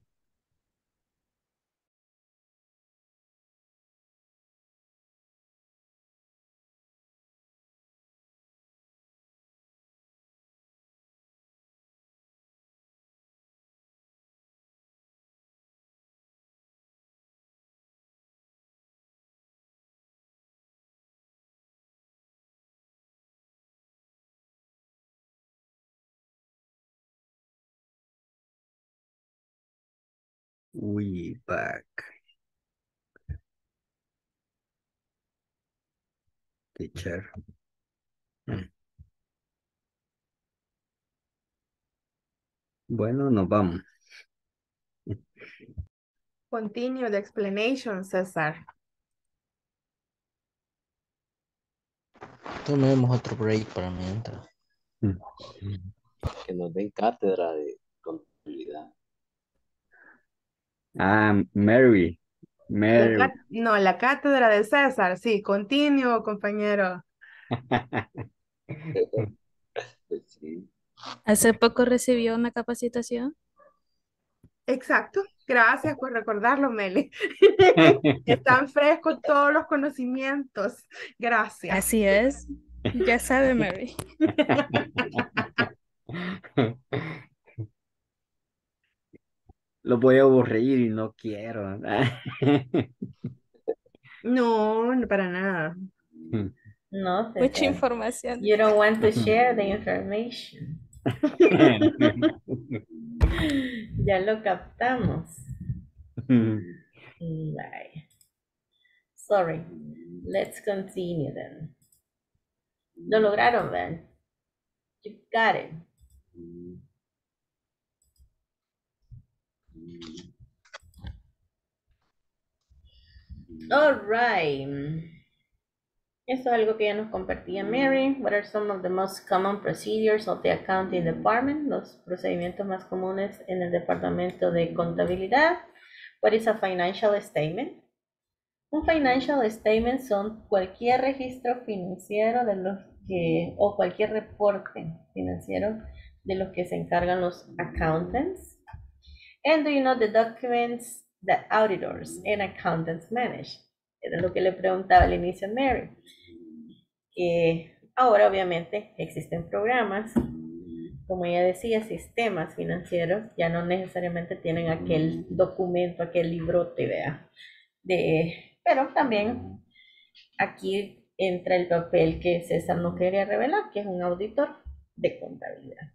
We back. Teacher. Mm. Bueno, nos vamos.
Continue the explanation, César.
Tomemos otro break para mientras.
Que nos den cátedra de contabilidad.
Ah, Mary.
La
Mary.
no, la cátedra de César, sí, continuo, compañero.
Sí.
Hace poco recibió una capacitación.
Exacto, gracias por recordarlo, Meli. Están frescos todos los conocimientos. Gracias.
Así es. Ya sabe, Mary.
Lo voy a aburrir y no quiero.
No, no para nada.
No,
Mucha información.
You don't want to share the information. Ya lo captamos. Bye. Sorry. Let's continue then. Lo lograron, Ben. You got it. All right. Esto es algo que ya nos compartía Mary. What are some of the most common procedures of the accounting department? Los procedimientos más comunes en el departamento de contabilidad. What is a financial statement? Un financial statement son cualquier registro financiero de los que, o cualquier reporte financiero de los que se encargan los accountants. And do you know the documents that auditors and accountants manage? Era lo que le preguntaba al inicio a Mary. Que ahora obviamente existen programas, como ella decía, sistemas financieros, ya no necesariamente tienen aquel documento, aquel librote, vea, de, pero también aquí entra el papel que César no quería revelar, que es un auditor de contabilidad.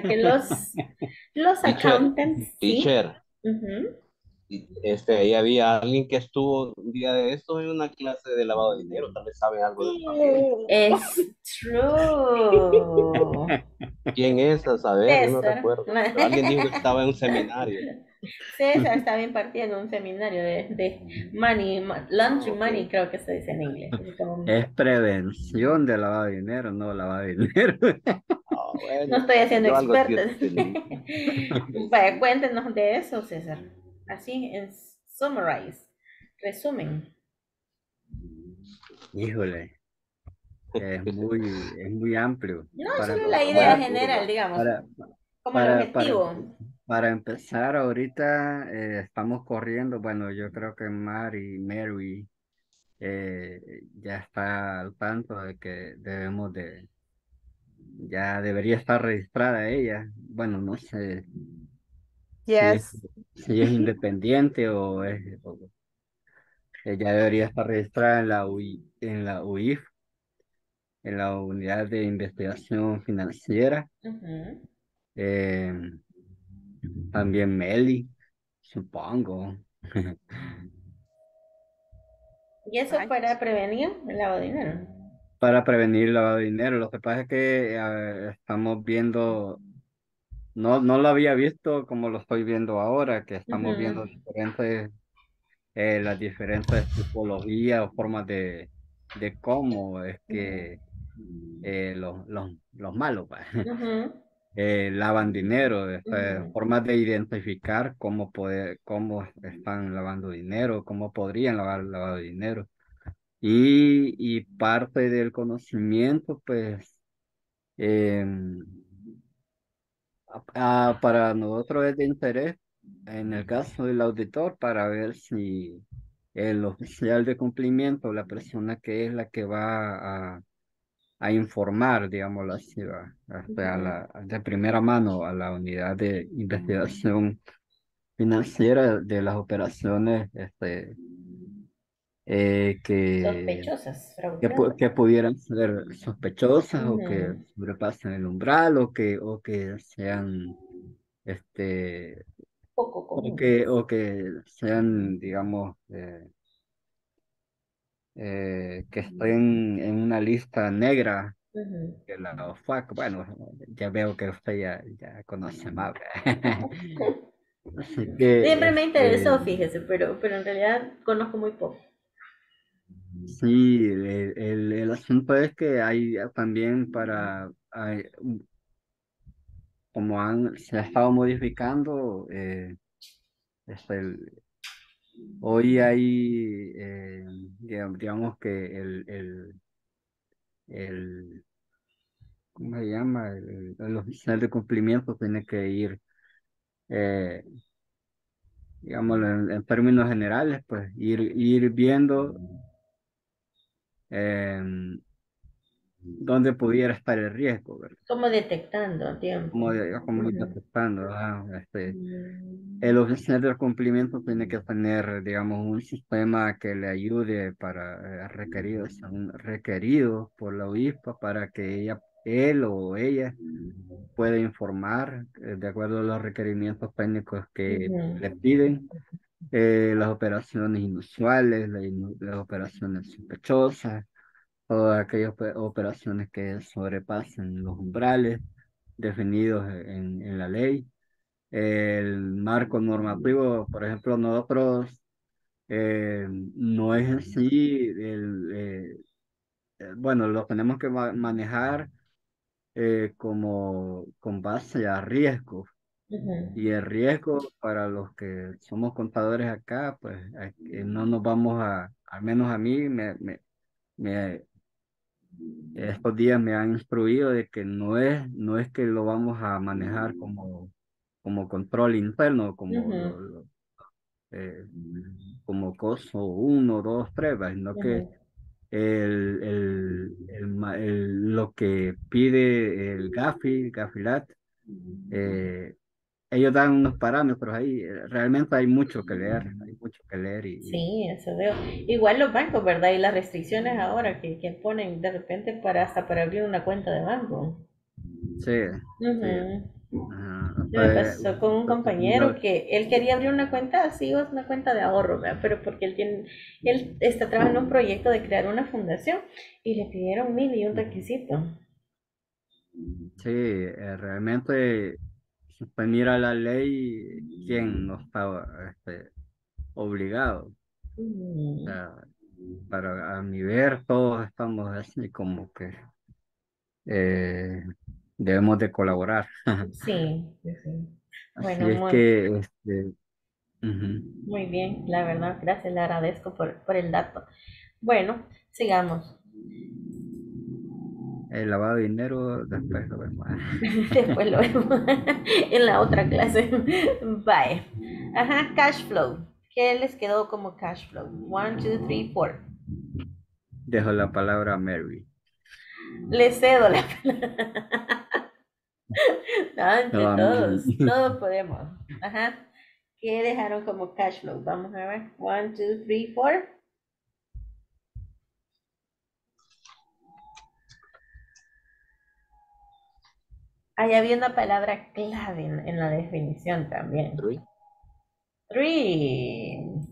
Sea que los, los
Teacher,
accountants, ¿sí?
teacher, y, este, ahí había alguien que estuvo un día de estos en una clase de lavado de dinero, tal vez saben algo de.
Es true.
¿Quién es? A saber, no recuerdo. Pero alguien dijo que estaba en un seminario.
César estaba impartiendo un seminario de, de money, laundry money, creo que se dice en inglés. Es
prevención de lavado de dinero, no lavado de dinero.
Ah, bueno,
No estoy haciendo experta. Vaya, cuéntenos de eso, César. Así, en summarize, resumen.
Híjole. Es muy, es muy amplio.
No,
Para-
solo la idea
para-
general, digamos,
para-
como el
para-
objetivo.
Para empezar, ahorita eh, estamos corriendo. Bueno, yo creo que Mary, Mary eh, ya está al tanto de que debemos de, ya debería estar registrada ella. Bueno, no sé si
Yes.
es, si es independiente o es, o, Ella debería estar registrada en la UI, en la UIF, en la Unidad de Investigación Financiera. Eh, también Meli, supongo.
Y eso para prevenir el lavado de dinero.
Para prevenir lavado de dinero. Lo que pasa es que eh, estamos viendo, no, no lo había visto como lo estoy viendo ahora, que estamos viendo diferentes, eh, las diferentes tipologías o formas de, de cómo es que eh, los, los, los malos eh, lavan dinero, este,
Ujú.
formas de identificar cómo poder, cómo están lavando dinero, cómo podrían lavar lavado dinero. Y, y parte del conocimiento, pues, em, a- a- para nosotros es de interés, en el caso del auditor, para ver si el oficial de cumplimiento, la persona que es la que va a, a informar, digámoslo así, hasta a la, de primera mano a la unidad de investigación financiera de las operaciones este, eh, que,
Sospechosas,
que, pudieran ser sospechosas o que sobrepasen el umbral o que, o que sean este
Poco
o
común.
que, o que sean, digamos, eh, eh, que estén en una lista negra
Ujú.
de la OFAC. Bueno, ya veo que usted ya, ya conoce más.
Siempre me interesó,
este,
fíjese, pero, pero en realidad conozco muy poco.
Sí, el, el, el asunto es que hay también para, hay, como han, se ha estado modificando, este, hoy hay, eh, digamos, digamos que el, el, el, ¿cómo se llama? El, el oficial de cumplimiento tiene que ir, eh, digamos, en, en términos generales, pues ir, ir viendo em, dónde pudiera estar el riesgo, ¿verdad?
Como detectando a tiempo.
Como, de- como ir
Ujú.
detectando, este,
Mm.
el oficial de cumplimiento tiene que tener, digamos, un sistema que le ayude para eh, requeridos, requeridos por la OISPA para que ella, él o ella pueda informar eh, de acuerdo a los requerimientos técnicos que
Ujú.
le piden eh, las operaciones inusuales, la inu- las operaciones sospechosas, todas aquellas ope- operaciones que sobrepasen los umbrales definidos en, la ley. El marco normativo, por ejemplo, nosotros eh, no es así, eh, bueno, lo tenemos que ma- manejar como con base a riesgos. Y el riesgo para los que somos contadores acá, pues que no nos vamos a, al menos a mí, me, me, me- estos días me han instruido de que no es, no es que lo vamos a manejar como, como control interno, como,
Ujú.
lo, lo- eh, como coso uno, dos, ¿va? sino que
Ujú.
el, el, el ma- el- lo que pide el GAFI, GAFILAT, eh, ellos dan unos parámetros ahí, eh, realmente hay mucho que leer, hay mucho que leer y,
Sí, eso veo. Igual los bancos, ¿verdad? Y las restricciones ahora que, que ponen de repente para hasta para abrir una cuenta de banco.
sí, ajá,
Sí, Me
pues,
pasó con un
pues,
compañero
no,
que él quería abrir una cuenta así, una cuenta de ahorro, ¿verdad? Pero porque él tiene, él está trabajando en un proyecto de crear una fundación y le pidieron mil y un requisito.
sí, eh, realmente si usted mira la ley, ¿quién no está este, obligado? O
Mm,
sea, para a mi ver, todos estamos así como que eh, debemos de colaborar.
Sí, sí.
Así
Bueno,
es
muy,
que, este,
muy bien, la verdad, gracias, le agradezco por, por el dato. Bueno, sigamos.
El lavado de dinero, después lo vemos.
Después lo vemos en la otra clase. Bye. Ajá, cash flow. ¿Qué les quedó como cash flow? One, two, three, four.
Dejo la palabra a Mary.
Le cedo la palabra. No, entre todos, todos podemos. Ajá. ¿Qué dejaron como cash flow? Vamos a ver. One, two, three, four. Ahí había una palabra clave en, en la definición también.
Three.
Three.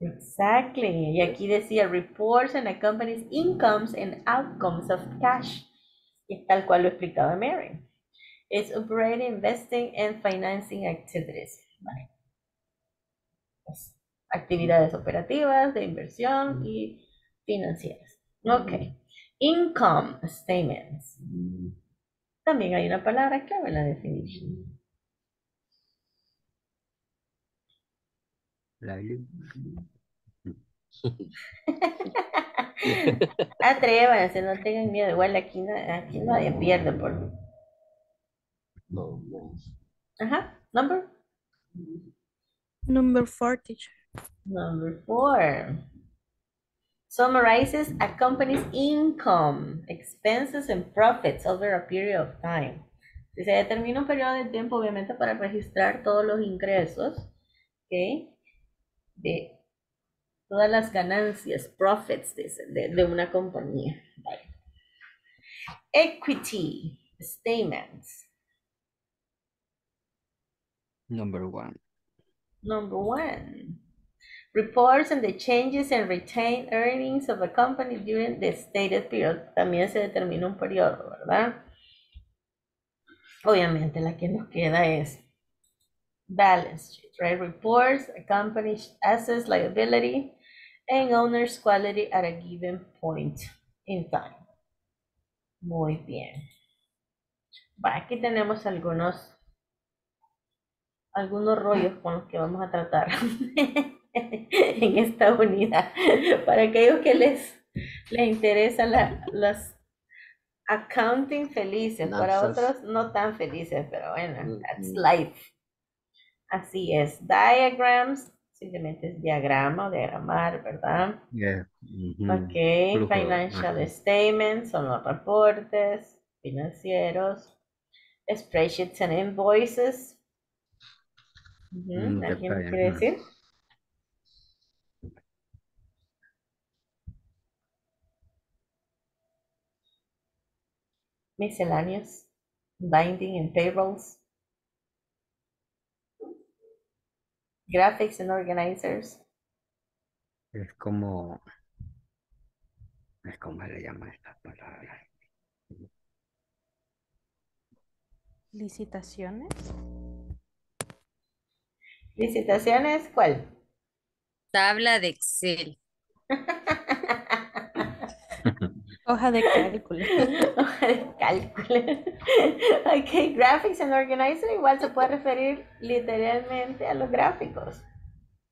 Exactly. Y aquí decía reports on a company's incomes and outcomes of cash. Y tal cual lo explicaba Mary. It's operating, investing, and financing activities. Vale. Pues, actividades operativas, de inversión y financieras. Ok. Income statements. También hay una palabra clave en la definición.
La.
Atrévanse, no tengan miedo. Igual aquí, no, aquí nadie pierde por.
No, no.
Ajá. Number.
Number four, teacher.
Number four. Summarizes a company's income, expenses, and profits over a period of time. Si se determina un periodo de tiempo, obviamente, para registrar todos los ingresos, ¿ok? De todas las ganancias, profits de, de- de una compañía. Vale. Equity statements.
Number one.
Number one, reports on the changes in retained earnings of a company during the stated period. También se determina un periodo, ¿verdad? Obviamente la que nos queda es balance sheet, right? Reports a company's assets, liability, and owner's quality at a given point in time. Muy bien. Aquí tenemos algunos algunos rollos con los que vamos a tratar en esta unidad. Para aquellos que les, les interesa la, las accounting felices, para otros no tan felices, pero bueno, that's
Ujú.
life. Así es. Diagrams, simplemente es diagrama o diagramar, ¿verdad?
Yeah.
Ok, financial
ajá.
statements son los reportes financieros, spreadsheets and invoices. Ujú,
Mm,
¿Alguien
detalle,
quiere decir? Miscellaneous, binding and payrolls, graphics and organizers,
Es como, es como se le llama esta palabra.
Licitaciones.
licitaciones, ¿cuál?
Tabla de Excel.
Hoja de cálculo.
Hoja de cálculo. Ok, graphics and organizer igual se puede referir literalmente a los gráficos.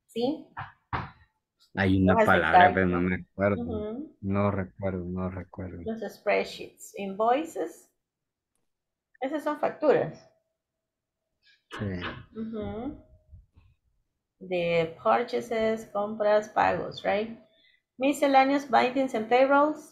¿Sí?
Hay una
Hojas
palabra, pero no me acuerdo. No recuerdo, no recuerdo.
Los spreadsheets, invoices. Esas son facturas.
Sí.
De purchases, compras, pagos, right? Miscellaneous bindings and payrolls.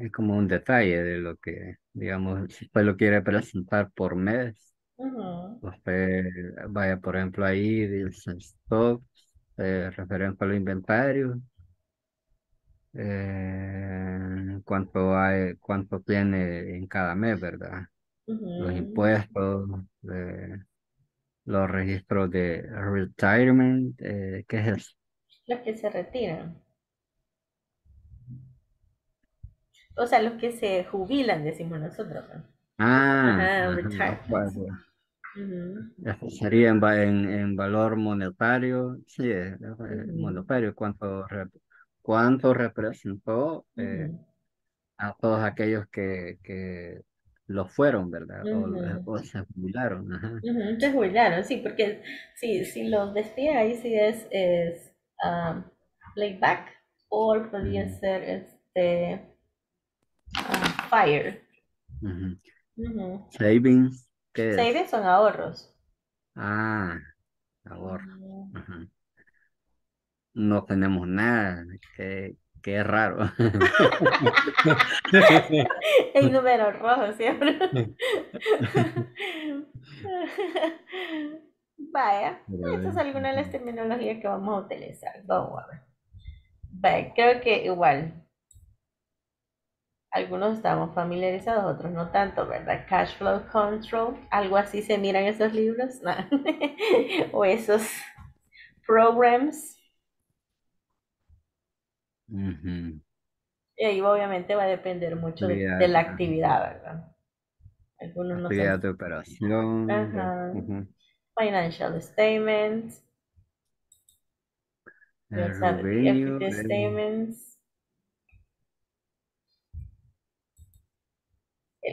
Es como un detalle de lo que, digamos, si usted lo quiere presentar por mes,
Ujú.
usted vaya, por ejemplo, ahí, dice stock, eh, referente a los inventarios, eh, cuánto hay, cuánto tiene en cada mes, ¿verdad? Los impuestos, eh, los registros de retirement, eh, ¿qué es eso?
Los que se retiran. O sea, los que se jubilan, decimos nosotros. ¿no?
Ah,
Ajá, retirement.
eso sería en, en, en valor monetario, sí,
Ujú.
monetario, cuánto, rep- cuánto representó eh, a todos aquellos que, que lo fueron, ¿verdad? O, o se jubilaron, ajá.
Se jubilaron, sí, porque si, si los despiden ahí sí es, es um, playback o podría ser este fire.
Savings, ¿qué es?
Savings son ahorros.
Ah, ahorro. No tenemos nada, qué, qué raro.
El número rojo siempre. Vaya, esta es alguna de las terminologías que vamos a utilizar. Don't worry. Vaya, creo que igual. Algunos estamos familiarizados, otros no tanto, ¿verdad? Cash flow control, algo así se miran esos libros, No. o esos programs.
Ujú.
Y ahí obviamente va a depender mucho de, la actividad, ¿verdad? Algunos no
Actividad
son.
de operación.
Ajá.
ujú.
Financial statements,
revenue,
statements,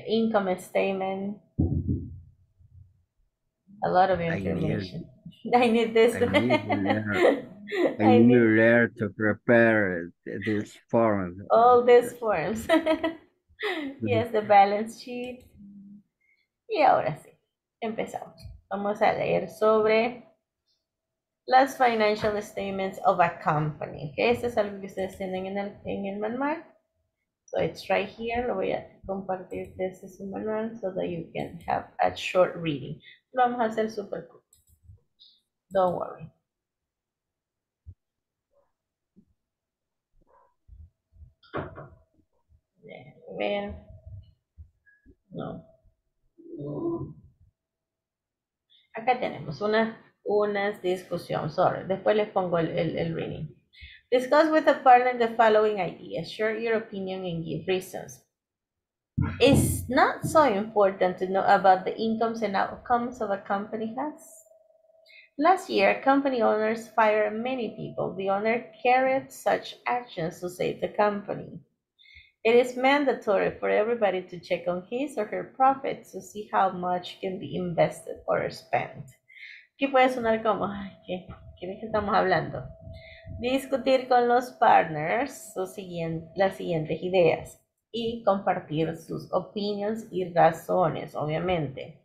income statement, a lot of
I need,
information. I need this.
I need to learn, I
I
need to learn to prepare this form.
all these forms. Yes, the balance sheet. Y ahora sí, empezamos. Vamos a leer sobre las financial statements of a company. Que esto es algo que ustedes tienen en el, en el manual. So it's right here. Lo voy a compartir desde su manual so that you can have a short reading. Lo vamos a hacer super cool. Don't worry. Ver. No. Acá tenemos una, unas discusión, sorry. Después les pongo el, el reading. Discuss with a partner the following ideas. Share your opinion and give reasons. It's not so important to know about the incomes and outcomes of a company has. Last year, company owners fired many people. The owner carried such actions to save the company. It is mandatory for everybody to check on his or her profits to see how much can be invested or spent. Aquí puede sonar como, ¿qué, qué de qué estamos hablando? Discutir con los partners sus siguien- las siguientes ideas y compartir sus opinions y razones, obviamente.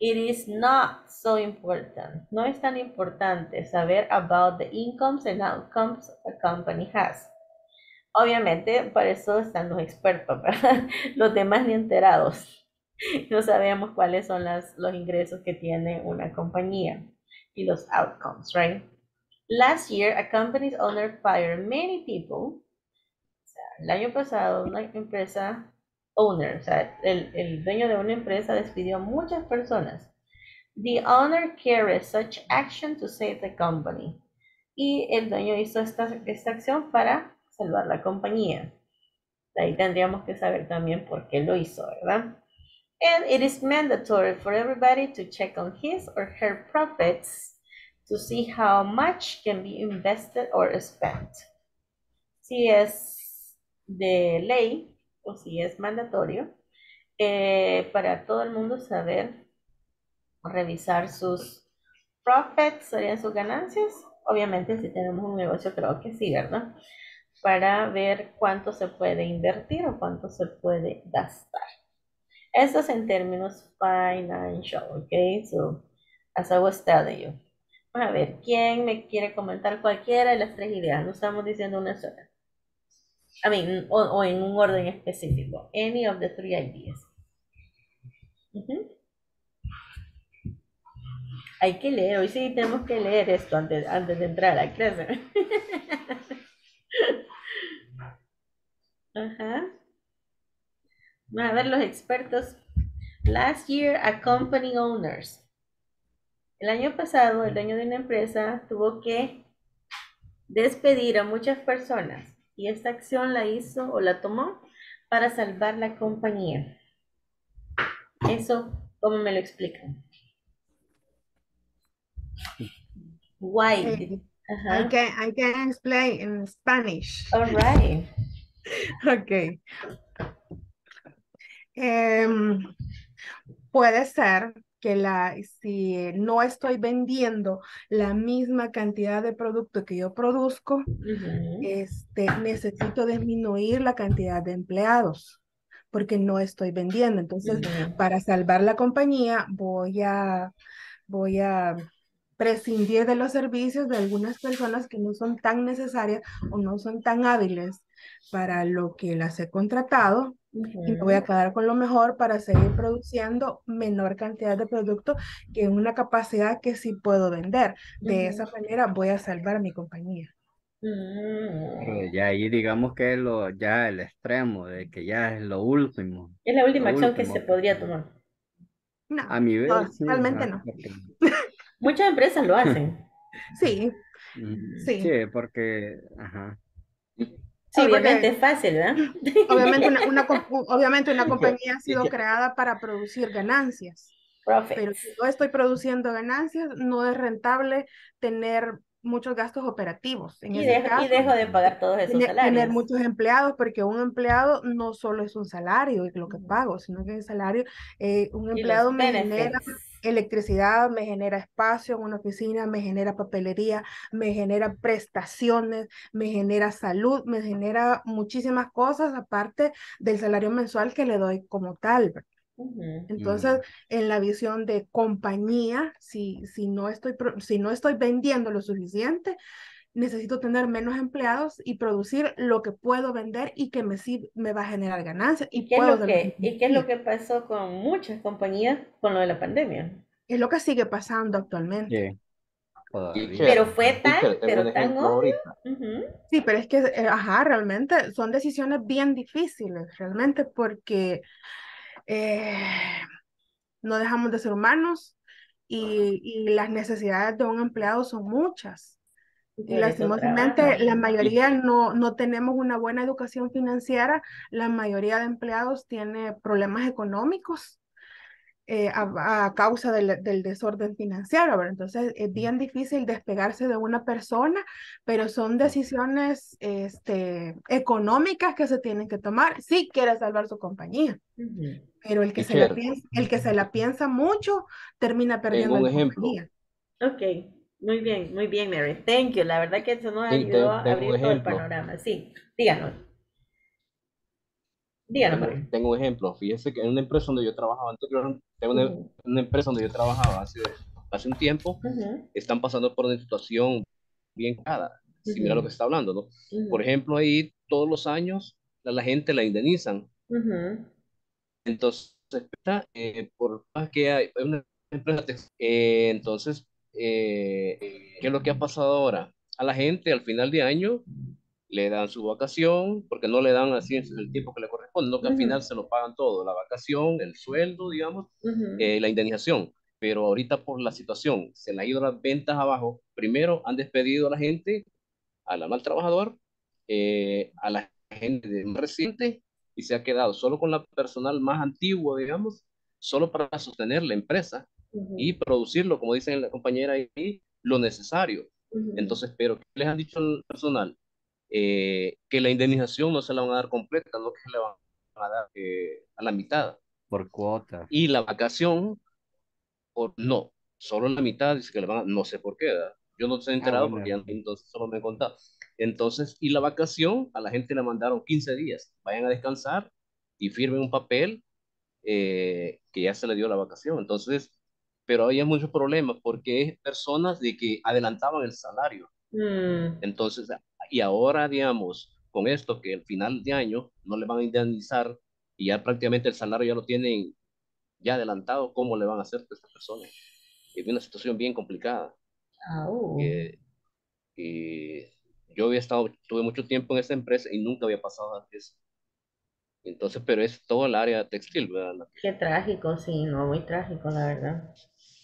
It is not so important. No es tan importante saber about the incomes and outcomes a company has. Obviamente, para eso están los expertos, ¿verdad? Los demás ni enterados. No sabemos cuáles son las, los ingresos que tiene una compañía y los outcomes, right? Last year, a company's owner fired many people. O el año pasado, una empresa owner, o sea, el, el dueño de una empresa despidió a muchas personas. The owner carried such action to save the company. Y el dueño hizo esta, esta acción para salvar la compañía. Ahí tendríamos que saber también por qué lo hizo, ¿verdad? And it is mandatory for everybody to check on his or her profits to see how much can be invested or spent. Si es de ley o si es mandatorio, eh, para todo el mundo saber revisar sus profits, serían sus ganancias. Obviamente, si tenemos un negocio, creo que sí, ¿verdad? Para ver cuánto se puede invertir o cuánto se puede gastar. Eso es en términos financial, ¿ok? So, as I was telling you. A ver, ¿quién me quiere comentar cualquiera de las tres ideas? No estamos diciendo una sola. I mean, o, o en un orden específico. Any of the three ideas. Ujú. Hay que leer, hoy sí tenemos que leer esto antes, antes de entrar a clase. Ajá. Vamos a ver los expertos. Last year, a company owners. El año pasado, el dueño de una empresa tuvo que despedir a muchas personas y esta acción la hizo o la tomó para salvar la compañía. Eso, ¿cómo me lo explican? Why?
Eh, I can, I can explain in Spanish.
All right.
Ok. Em, puede ser que la, si no estoy vendiendo la misma cantidad de producto que yo produzco,
Ujú.
este, necesito disminuir la cantidad de empleados porque no estoy vendiendo. Entonces, para salvar la compañía, voy a, voy a prescindir de los servicios de algunas personas que no son tan necesarias o no son tan hábiles para lo que las he contratado y me voy a quedar con lo mejor para seguir produciendo menor cantidad de producto que en una capacidad que sí puedo vender. De esa manera voy a salvar mi compañía.
Mm.
Eh, ya ahí digamos que es lo, ya el extremo, de que ya es lo último.
Es la última acción que se podría tomar.
No,
A mi
no,
sí.
realmente no.
porque-
Muchas empresas lo hacen.
Sí,
mm,
Sí.
Sí, porque, ajá.
Sí,
Obviamente es fácil, ¿verdad?
obviamente una, obviamente una compañía ha sido creada para producir ganancias.
Profits.
Pero si no estoy produciendo ganancias, no es rentable tener muchos gastos operativos. En
Y
ese
dejo, y
caso,
dejo de pagar todos esos
tener, tener
salarios.
muchos empleados, porque un empleado no solo es un salario, es lo que pago, sino que el salario, eh, un
Y
empleado me genera. Electricidad, me genera espacio en una oficina, me genera papelería, me genera prestaciones, me genera salud, me genera muchísimas cosas aparte del salario mensual que le doy como tal. Entonces, en la visión de compañía, si, si no estoy, si no estoy vendiendo lo suficiente, necesito tener menos empleados y producir lo que puedo vender y que me, sí me va a generar ganancias y
¿Y qué es lo que, y qué es lo que pasó con muchas compañías con lo de la pandemia?
Es lo que sigue pasando actualmente.
Sí,
Pero fue tan, pero tan obvio.
Sí, pero es que, eh, ajá, realmente son decisiones bien difíciles, realmente, porque eh, no dejamos de ser humanos y, y las necesidades de un empleado son muchas.
Y
lastimosamente la mayoría no, no tenemos una buena educación financiera, la mayoría de empleados tiene problemas económicos eh, a, a causa del, del desorden financiero, ¿verdad? Entonces es bien difícil despegarse de una persona, pero son decisiones este, económicas que se tienen que tomar si quiere salvar su compañía. Pero el que se la piensa, el que se la piensa mucho termina perdiendo
tengo un
la
ejemplo.
compañía.
Ok, muy bien, muy bien, Mary. Thank you. La verdad que eso nos
te-
ayudó a abrir todo el panorama. Sí, díganos. Díganos,
Tengo,
Mary.
tengo un ejemplo. Fíjese que en una empresa donde yo trabajaba anteriormente, tengo una, empresa donde yo trabajaba hace, hace un tiempo, están pasando por una situación bien cara, similar a lo que está hablando, ¿no? Por ejemplo, ahí todos los años la gente la indemnizan. Entonces, eh, por más que hay una empresa, eh, entonces, eh, ¿qué es lo que ha pasado ahora? A la gente al final de año le dan su vacación, porque no le dan así el tiempo que le corresponde, no que al final se lo pagan todo, la vacación, el sueldo, digamos,
ujú.
eh, la indemnización. Pero ahorita por la situación, se le ha ido las ventas abajo. Primero han despedido a la gente, a la mal trabajador, eh, a la gente más reciente, y se ha quedado solo con la personal más antiguo, digamos, solo para sostener la empresa
Ujú,
y producirlo, como dicen la compañera ahí, lo necesario.
ujú.
Entonces, pero ¿qué les han dicho al personal? Eh, que la indemnización no se la van a dar completa, no que se la van a dar eh, a la mitad.
Por cuota.
Y la vacación, por, no, solo la mitad, dice que le van a, no sé por qué, ¿verdad? Yo no estoy
Ah,
enterado
bueno.
porque ya entonces solo me han contado. Entonces, y la vacación, a la gente le mandaron 15 días, vayan a descansar y firmen un papel eh, que ya se le dio la vacación. Entonces, pero había muchos problemas porque es personas de que adelantaban el salario.
Mm,
Entonces, y ahora, digamos, con esto que al final de año no le van a indemnizar y ya prácticamente el salario ya lo tienen ya adelantado, ¿cómo le van a hacer a estas personas? Es una situación bien complicada. que- y yo había estado, tuve mucho tiempo en esta empresa y nunca había pasado antes. Entonces, pero es todo el área textil, ¿verdad?
Qué trágico, sí, no, muy trágico, la verdad.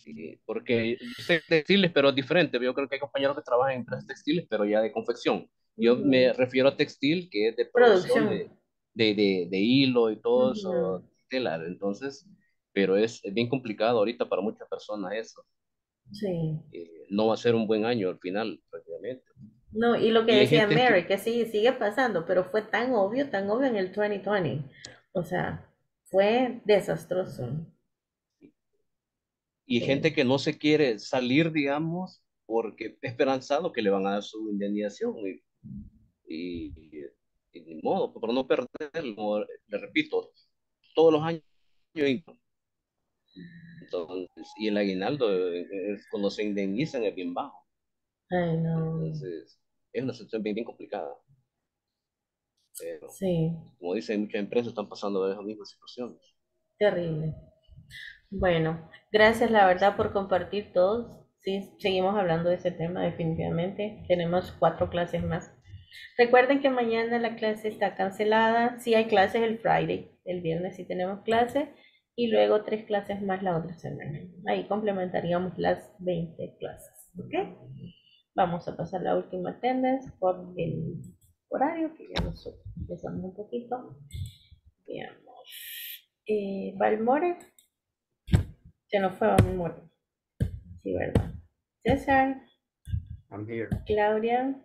Sí, porque sé textiles, pero es diferente. Yo creo que hay compañeros que trabajan en empresas textiles, pero ya de confección. Yo me refiero a textil, que es de producción
Producción.
de, de, de, de hilo y todo
Ujú.
eso, tela. Entonces, pero es, es bien complicado ahorita para muchas personas eso.
Sí.
Eh, no va a ser un buen año al final, prácticamente.
No, y lo que
Y
decía
gente que-
Mary, que sí, sigue pasando, pero fue tan obvio, tan obvio en el 2020. O sea, fue desastroso.
Y gente que no se quiere salir, digamos, porque esperanzado que le van a dar su indemnización. Y, y, y ni modo, por no perderlo, le repito, todos los años. Entonces, y el aguinaldo, eh, es cuando se indemnizan, es bien bajo.
Ay, no.
Entonces, es una situación bien, bien complicada. Pero,
Sí,
como dicen, muchas empresas están pasando de esas mismas situaciones.
terrible. Bueno, gracias la verdad por compartir todos sí, seguimos hablando de ese tema definitivamente. Tenemos cuatro clases más. Recuerden que mañana la clase está cancelada. Sí hay clases el Friday, el viernes sí tenemos clases y luego tres clases más la otra semana. Ahí complementaríamos las 20 clases. ¿Ok? Vamos a pasar la última attendance por el horario que ya nos empezamos un poquito. Veamos. Eh. Se nos fue Valmore. Sí, ¿verdad? César.
I'm here.
Claudia.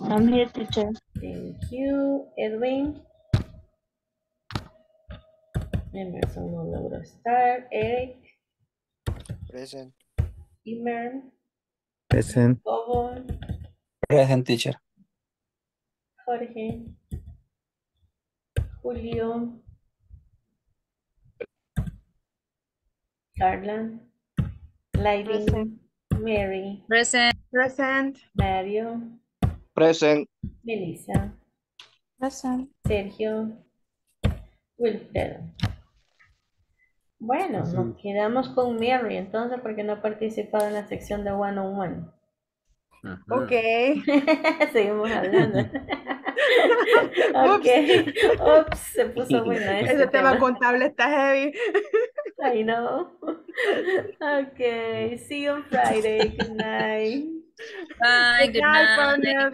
I'm here, teacher.
Thank you. Edwin. Emerson no logró estar. Eric.
Present.
Imer.
Present.
Bobo.
Present teacher.
Jorge. Julio. Carla. Laidin. Mary.
Present.
Present.
Mario.
Present.
Melissa.
Present.
Sergio. Wilfredo. Bueno, nos quedamos con Mary entonces porque no ha participado en la sección de one on one.
Ok.
Seguimos hablando. ok. Ups, se puso bueno este
Ese tema
tema.
contable está heavy.
I know. Okay, see you on Friday. Good night.
Bye, good night.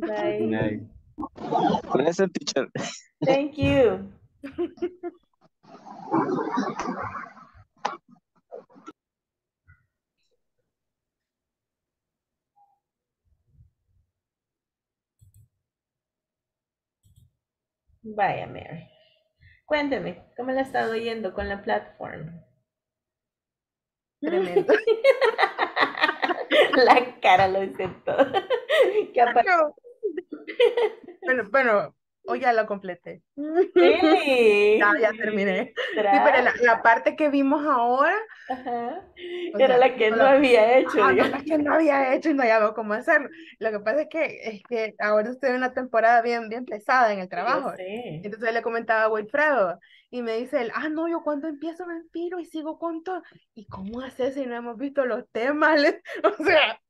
Bye.
Present teacher.
Thank you. Vaya, Mary. Cuénteme, ¿cómo le ha estado yendo con la plataforma?
Tremendo.
La cara lo dice todo. ¿Qué ha pa-
No. Bueno, bueno, hoy ya lo completé.
Really?
Ya, ya terminé. Sí, pero la, la parte que vimos ahora,
Ajá.
o
Era
sea,
la que
no la-
había hecho,
Ajá, no, la que no había hecho y no sabía cómo hacerlo. Lo que pasa es que, es que ahora estoy en una temporada bien, bien pesada en el trabajo.
sé.
Entonces le comentaba a Wilfredo y me dice él, ah, no, yo cuando empiezo me inspiro y sigo con todo. ¿Y cómo haces si no hemos visto los temas? O sea,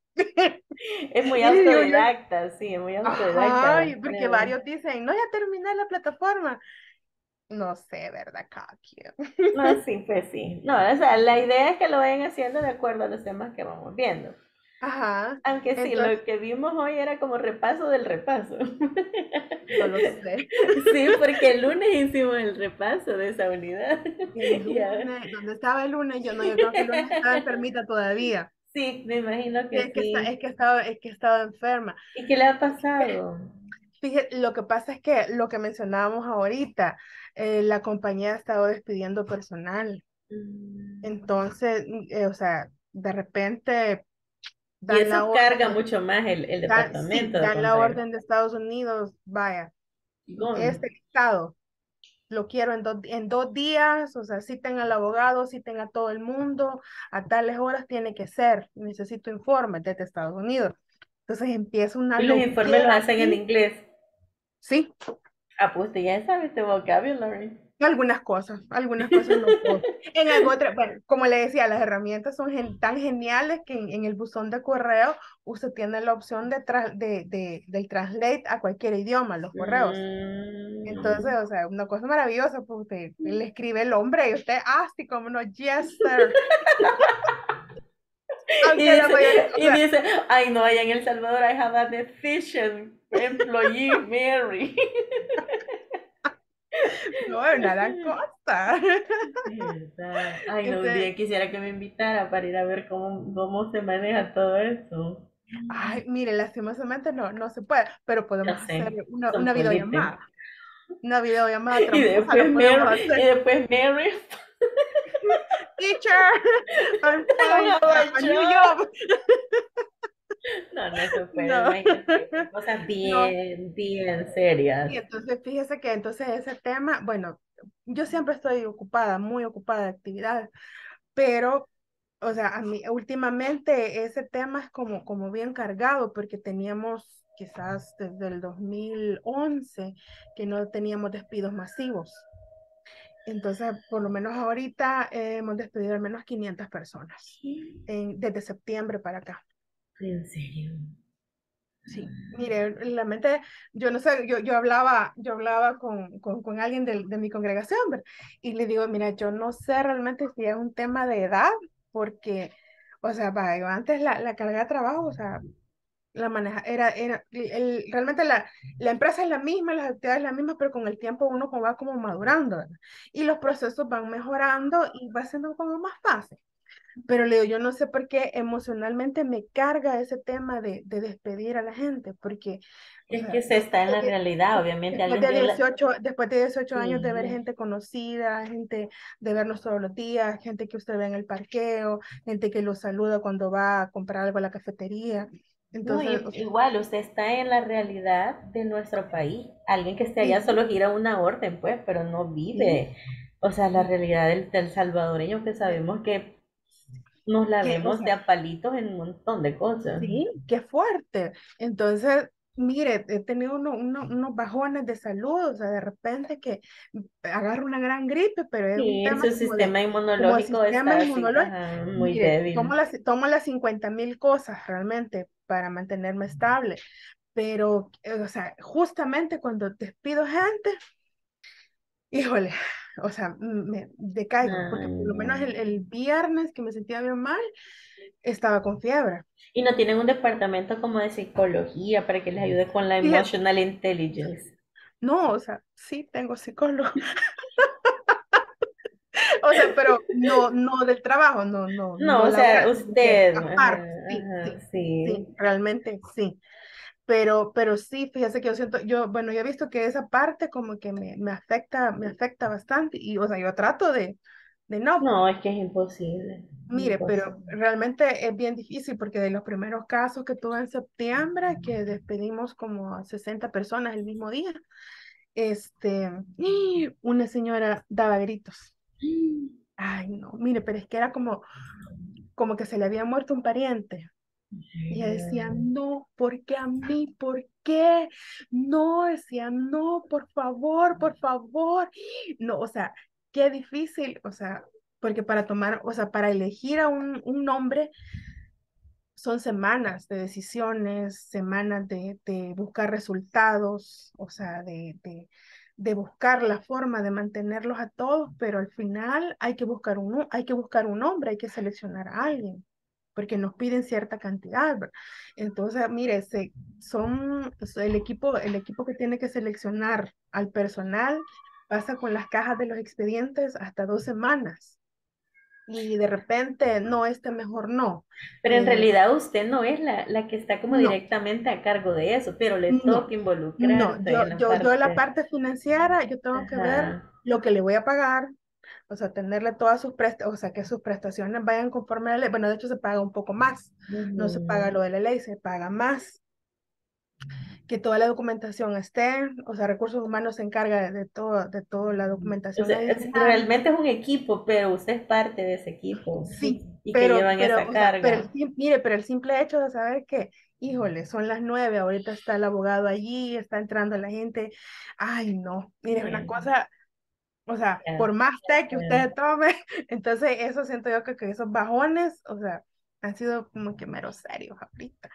Es muy autodidacta, sí, es muy autodidacta.
Ay, porque
creo.
varios dicen, no, ya terminé la plataforma. No sé, ¿verdad? Cada.
No, sí, pues sí. No, o sea, la idea es que lo vayan haciendo de acuerdo a los temas que vamos viendo.
Ajá.
Aunque sí,
Entonces,
lo que vimos hoy era como repaso del repaso.
no lo sé.
Sí, porque el lunes hicimos el repaso de esa unidad.
El lunes, ¿dónde estaba el lunes? Yo no, yo creo que el lunes estaba enfermita todavía.
Sí, me imagino que
Es que, está- es que estaba, es que estaba enferma.
¿Y qué le ha pasado?
Fíjate, lo que pasa es que lo que mencionábamos ahorita, eh, la compañía ha estado despidiendo personal.
Mm.
Entonces, eh, o sea, de repente
Y
dan la
eso carga
orden,
mucho más el, el
dan, sí,
departamento de
dan la orden de Estados Unidos, vaya, este estado, lo quiero en dos, en dos días, o sea, citen al abogado, citen a todo el mundo, a tales horas tiene que ser, necesito informes desde Estados Unidos. Entonces empieza una
Y los informes los hacen en inglés.
Sí,
Ah, pues ya sabe este vocabulary.
Algunas cosas, algunas cosas no puedo. En algo otra, bueno, como le decía, las herramientas son gen- tan geniales que en, en el buzón de correo usted tiene la opción de, tra- de, de, del translate a cualquier idioma, los correos. Entonces, o sea, una cosa maravillosa, porque usted le escribe el hombre y usted, ah, sí, como no, yes, sir.
Y
mayoría,
dice,
o
y
sea,
dice, ay no, allá en El Salvador I have an efficient employee, Mary.
no cosa.
¿Verdad? Ay, no, un día quisiera que me invitara para ir a ver cómo, cómo se maneja todo eso.
Ay, mire, lastimosamente no, no se puede, pero podemos
sé,
hacer una, una videollamada. Una videollamada
Y después Mary, y después Mary,
Teacher, I'm
I
fine,
have No, no se puede,
No.
cosas
No.
bien, bien
Y
serias.
entonces fíjese que entonces ese tema, bueno, yo siempre estoy ocupada, muy ocupada de actividades, pero, o sea, a mí últimamente ese tema es como, como bien cargado porque teníamos quizás desde el 2011 que no teníamos despidos masivos. Entonces, por lo menos ahorita eh, hemos despedido al menos 500 personas en- desde septiembre para acá.
¿En serio?
Sí, mire, realmente, yo no sé, yo, yo hablaba, yo hablaba con, con, con alguien del- de, mi congregación. Y le digo, mira, yo no sé realmente si es un tema de edad, porque, o sea, va, yo antes la, la carga de trabajo, o sea, la maneja, era, era, el, realmente la, la empresa es la misma, las actividades las mismas, pero con el tiempo uno va como madurando, ¿verdad? Y los procesos van mejorando y va siendo como más fácil. Pero le digo, yo no sé por qué emocionalmente me carga ese tema de, de despedir a la gente, porque o
Es
sea,
que se está en la realidad, obviamente.
Después de
dio la-
18, después de 18 años de ver
Sí.
gente conocida, gente de vernos todos los días, gente que usted ve en el parqueo, gente que lo saluda cuando va a comprar algo a la cafetería.
No,
Entonces,
y-
o sea,
igual, usted está en la realidad de nuestro país. Alguien que esté allá
Sí.
solo gira una orden, pues, pero no vive. O sea, la realidad del, del salvadoreño que sabemos que nos la vemos de a palitos en un montón de cosas.
Sí, qué fuerte. Entonces, mire, he tenido uno- uno- unos bajones de salud, o sea, de repente que agarro una gran gripe, pero es un
Sí,
tema
su sistema
de,
inmunológico
sistema
está así,
inmunológico.
ajá, muy
Mire,
débil.
tomo las, tomo las 50 mil cosas realmente para mantenerme estable, pero, eh, o sea, justamente cuando despido gente, híjole, o sea, me decaigo, porque por lo menos el, el viernes que me sentía bien mal, estaba con fiebre.
Y no tienen un departamento como de psicología para que les ayude con la emotional intelligence.
No, o sea, sí tengo psicólogo. O sea, pero no, no del trabajo, no, no,
No, o sea, usted,
aparte, sí, sí.
sí,
realmente sí. Pero, pero sí, fíjese que yo siento, yo, bueno, yo he visto que esa parte como que me, me afecta, me afecta bastante y, o sea, yo trato de, de no,
No, es que es imposible.
Mire, pero realmente es bien difícil porque de los primeros casos que tuve en septiembre, que despedimos como a 60 personas el mismo día, este, una señora daba gritos. Ay, no, mire, pero es que era como, como que se le había muerto un pariente. Y ella decía, no, ¿por qué a mí? ¿Por qué? No, decía, no, por favor, por favor. No, o sea, qué difícil, o sea, porque para tomar, o sea, para elegir a un, un nombre son semanas de decisiones, semanas de, de buscar resultados, o sea, de, de, de buscar la forma de mantenerlos a todos, pero al final hay que buscar un, hay que buscar un hombre, hay que seleccionar a alguien porque nos piden cierta cantidad. ¿verdad? Entonces, mire, se, son el equipo, el equipo que tiene que seleccionar al personal pasa con las cajas de los expedientes hasta dos semanas. Y de repente, no, este mejor no.
Pero en
Eh,
realidad usted no es la, la que está como
no.
directamente a cargo de eso, pero le
No,
toca
no,
involucrarse
yo,
en la
yo, yo la
parte.
parte financiera, yo tengo que ver lo que le voy a pagar, o sea, tenerle todas sus prestaciones, o sea, que sus prestaciones vayan conforme a la ley. Bueno, de hecho se paga un poco más, no se paga lo de la ley, se paga más. Que toda la documentación esté, o sea, Recursos Humanos se encarga de, todo, de toda la
O
documentación
sea, es-
adicional.
realmente es un equipo, pero usted es parte de ese equipo
Sí,
y, que llevan
pero,
esa
o sea, pero el,
carga.
mire, pero el simple hecho de saber que, híjole, son las nueve, ahorita está el abogado allí, está entrando la gente, ay, no, mire, una cosa, o sea,
ya,
por más té que usted tome, entonces eso siento yo que, que esos bajones, o sea, han sido como que mero serios ahorita.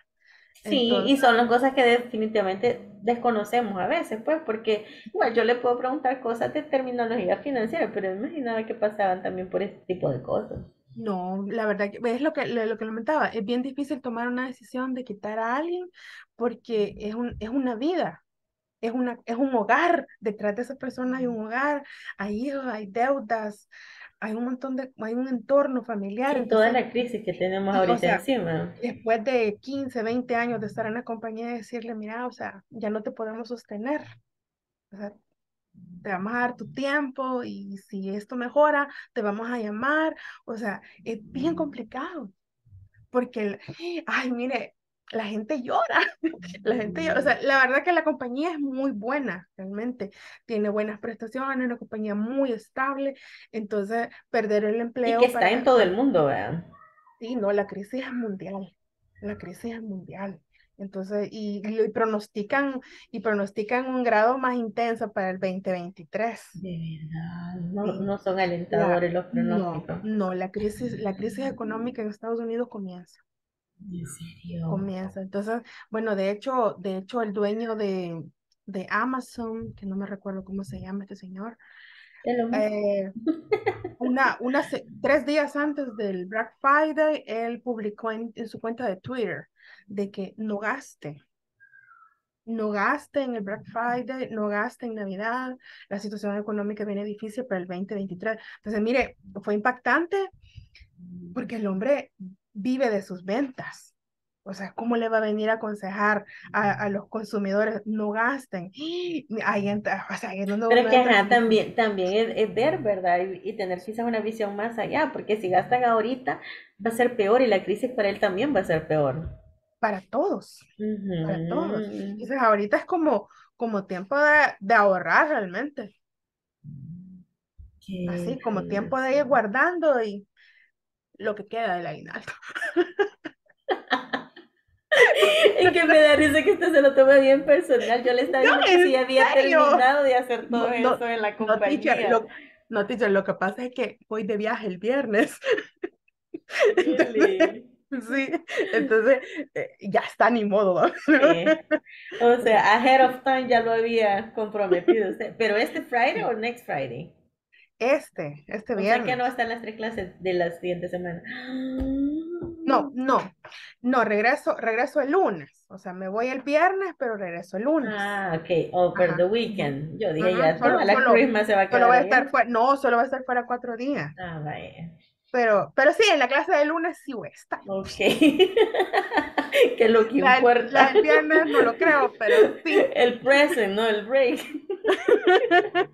Sí, y
Entonces,
son las cosas que definitivamente desconocemos a veces, pues, porque igual yo le puedo preguntar cosas de terminología financiera, pero imaginaba que pasaban también por ese tipo de cosas.
no, la verdad que es lo que, lo, lo que comentaba, es bien difícil tomar una decisión de quitar a alguien porque es un, es una vida. Es, una, es un hogar, detrás de esa persona hay un hogar, hay hijos, hay deudas, hay un montón de, hay un entorno familiar,
Sí, toda
entonces,
la crisis que tenemos
y, o
ahorita
sea,
encima.
después de 15, 20 años de estar en la compañía, decirle, mira, o sea, ya no te podemos sostener, o sea, te vamos a dar tu tiempo y si esto mejora, te vamos a llamar, o sea, es bien complicado, porque, el- ay, mire, la gente llora, la gente llora, o sea, la verdad que la compañía es muy buena, realmente, tiene buenas prestaciones, una compañía muy estable, entonces perder el
Y
empleo
que está
para,
en todo el mundo, ¿verdad?
sí, no, la crisis es mundial, la crisis es mundial, Entonces, y, y pronostican, y pronostican un grado más intenso para el 2023.
De verdad, no, no son
La-
alentadores los
no,
pronósticos.
no, la crisis, la crisis económica en Estados Unidos comienza.
¿En serio?
comienza. Entonces, bueno, de hecho, de hecho, el dueño de, de Amazon, que no me recuerdo cómo se llama este señor, eh, una, una, tres días antes del Black Friday, él publicó en, en su cuenta de Twitter de que no gaste. No gaste en el Black Friday, no gaste en Navidad, la situación económica viene difícil para el 2023. Entonces, mire, fue impactante porque el hombre vive de sus ventas. O sea, ¿cómo le va a venir a aconsejar a, a los consumidores no gasten? Ahí entra, o sea, ahí donde
Pero es que ajá, también, también es, es ver, ¿verdad? Y, y tener quizás una visión más allá, porque si gastan ahorita va a ser peor y la crisis para él también va a ser peor.
para todos, para todos. Entonces, ahorita es como, como tiempo de, de ahorrar realmente,
Qué
así como tiempo de ir guardando y lo que queda del aguinaldo.
Es que me da risa que esto se lo toma bien personal. Yo le estaba
No,
diciendo que sí había
serio.
terminado de hacer todo
No, no,
eso en la compañía.
teacher, lo, no, teacher, lo que pasa es que voy de viaje el viernes.
Really.
Sí, entonces eh, ya está ni modo.
Sí. O sea, ahead of time ya lo había comprometido usted. Pero este Friday o next Friday?
Este, este
O sea que
viernes.
no están las tres clases de la siguiente semana.
No, no, no, regreso, regreso el lunes. O sea, me voy el viernes, pero regreso el lunes.
Ah, ok, over
Ajá.
the weekend. Yo dije,
Ajá,
ya
solo-
toda la
solo-
Christmas se va a
Solo
quedar
voy a estar fuera, no, solo voy a estar fuera cuatro días.
Ah, vaya.
Pero, pero sí, en la clase de lunes sí voy a estar.
Ok. Que lo que
La,
importa.
la del viernes no lo creo, pero sí.
El present, no el break.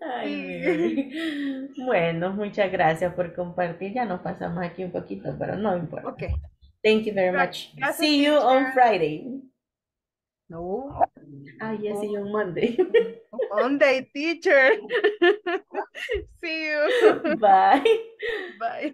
Ay,
Sí.
Bueno, muchas gracias por compartir. Ya nos pasamos aquí un poquito, pero no importa.
Ok.
Thank you very much.
gracias,
See you on
teacher.
Friday.
No.
Ah, yes, see you on Monday.
Monday, teacher. See you.
Bye.
Bye.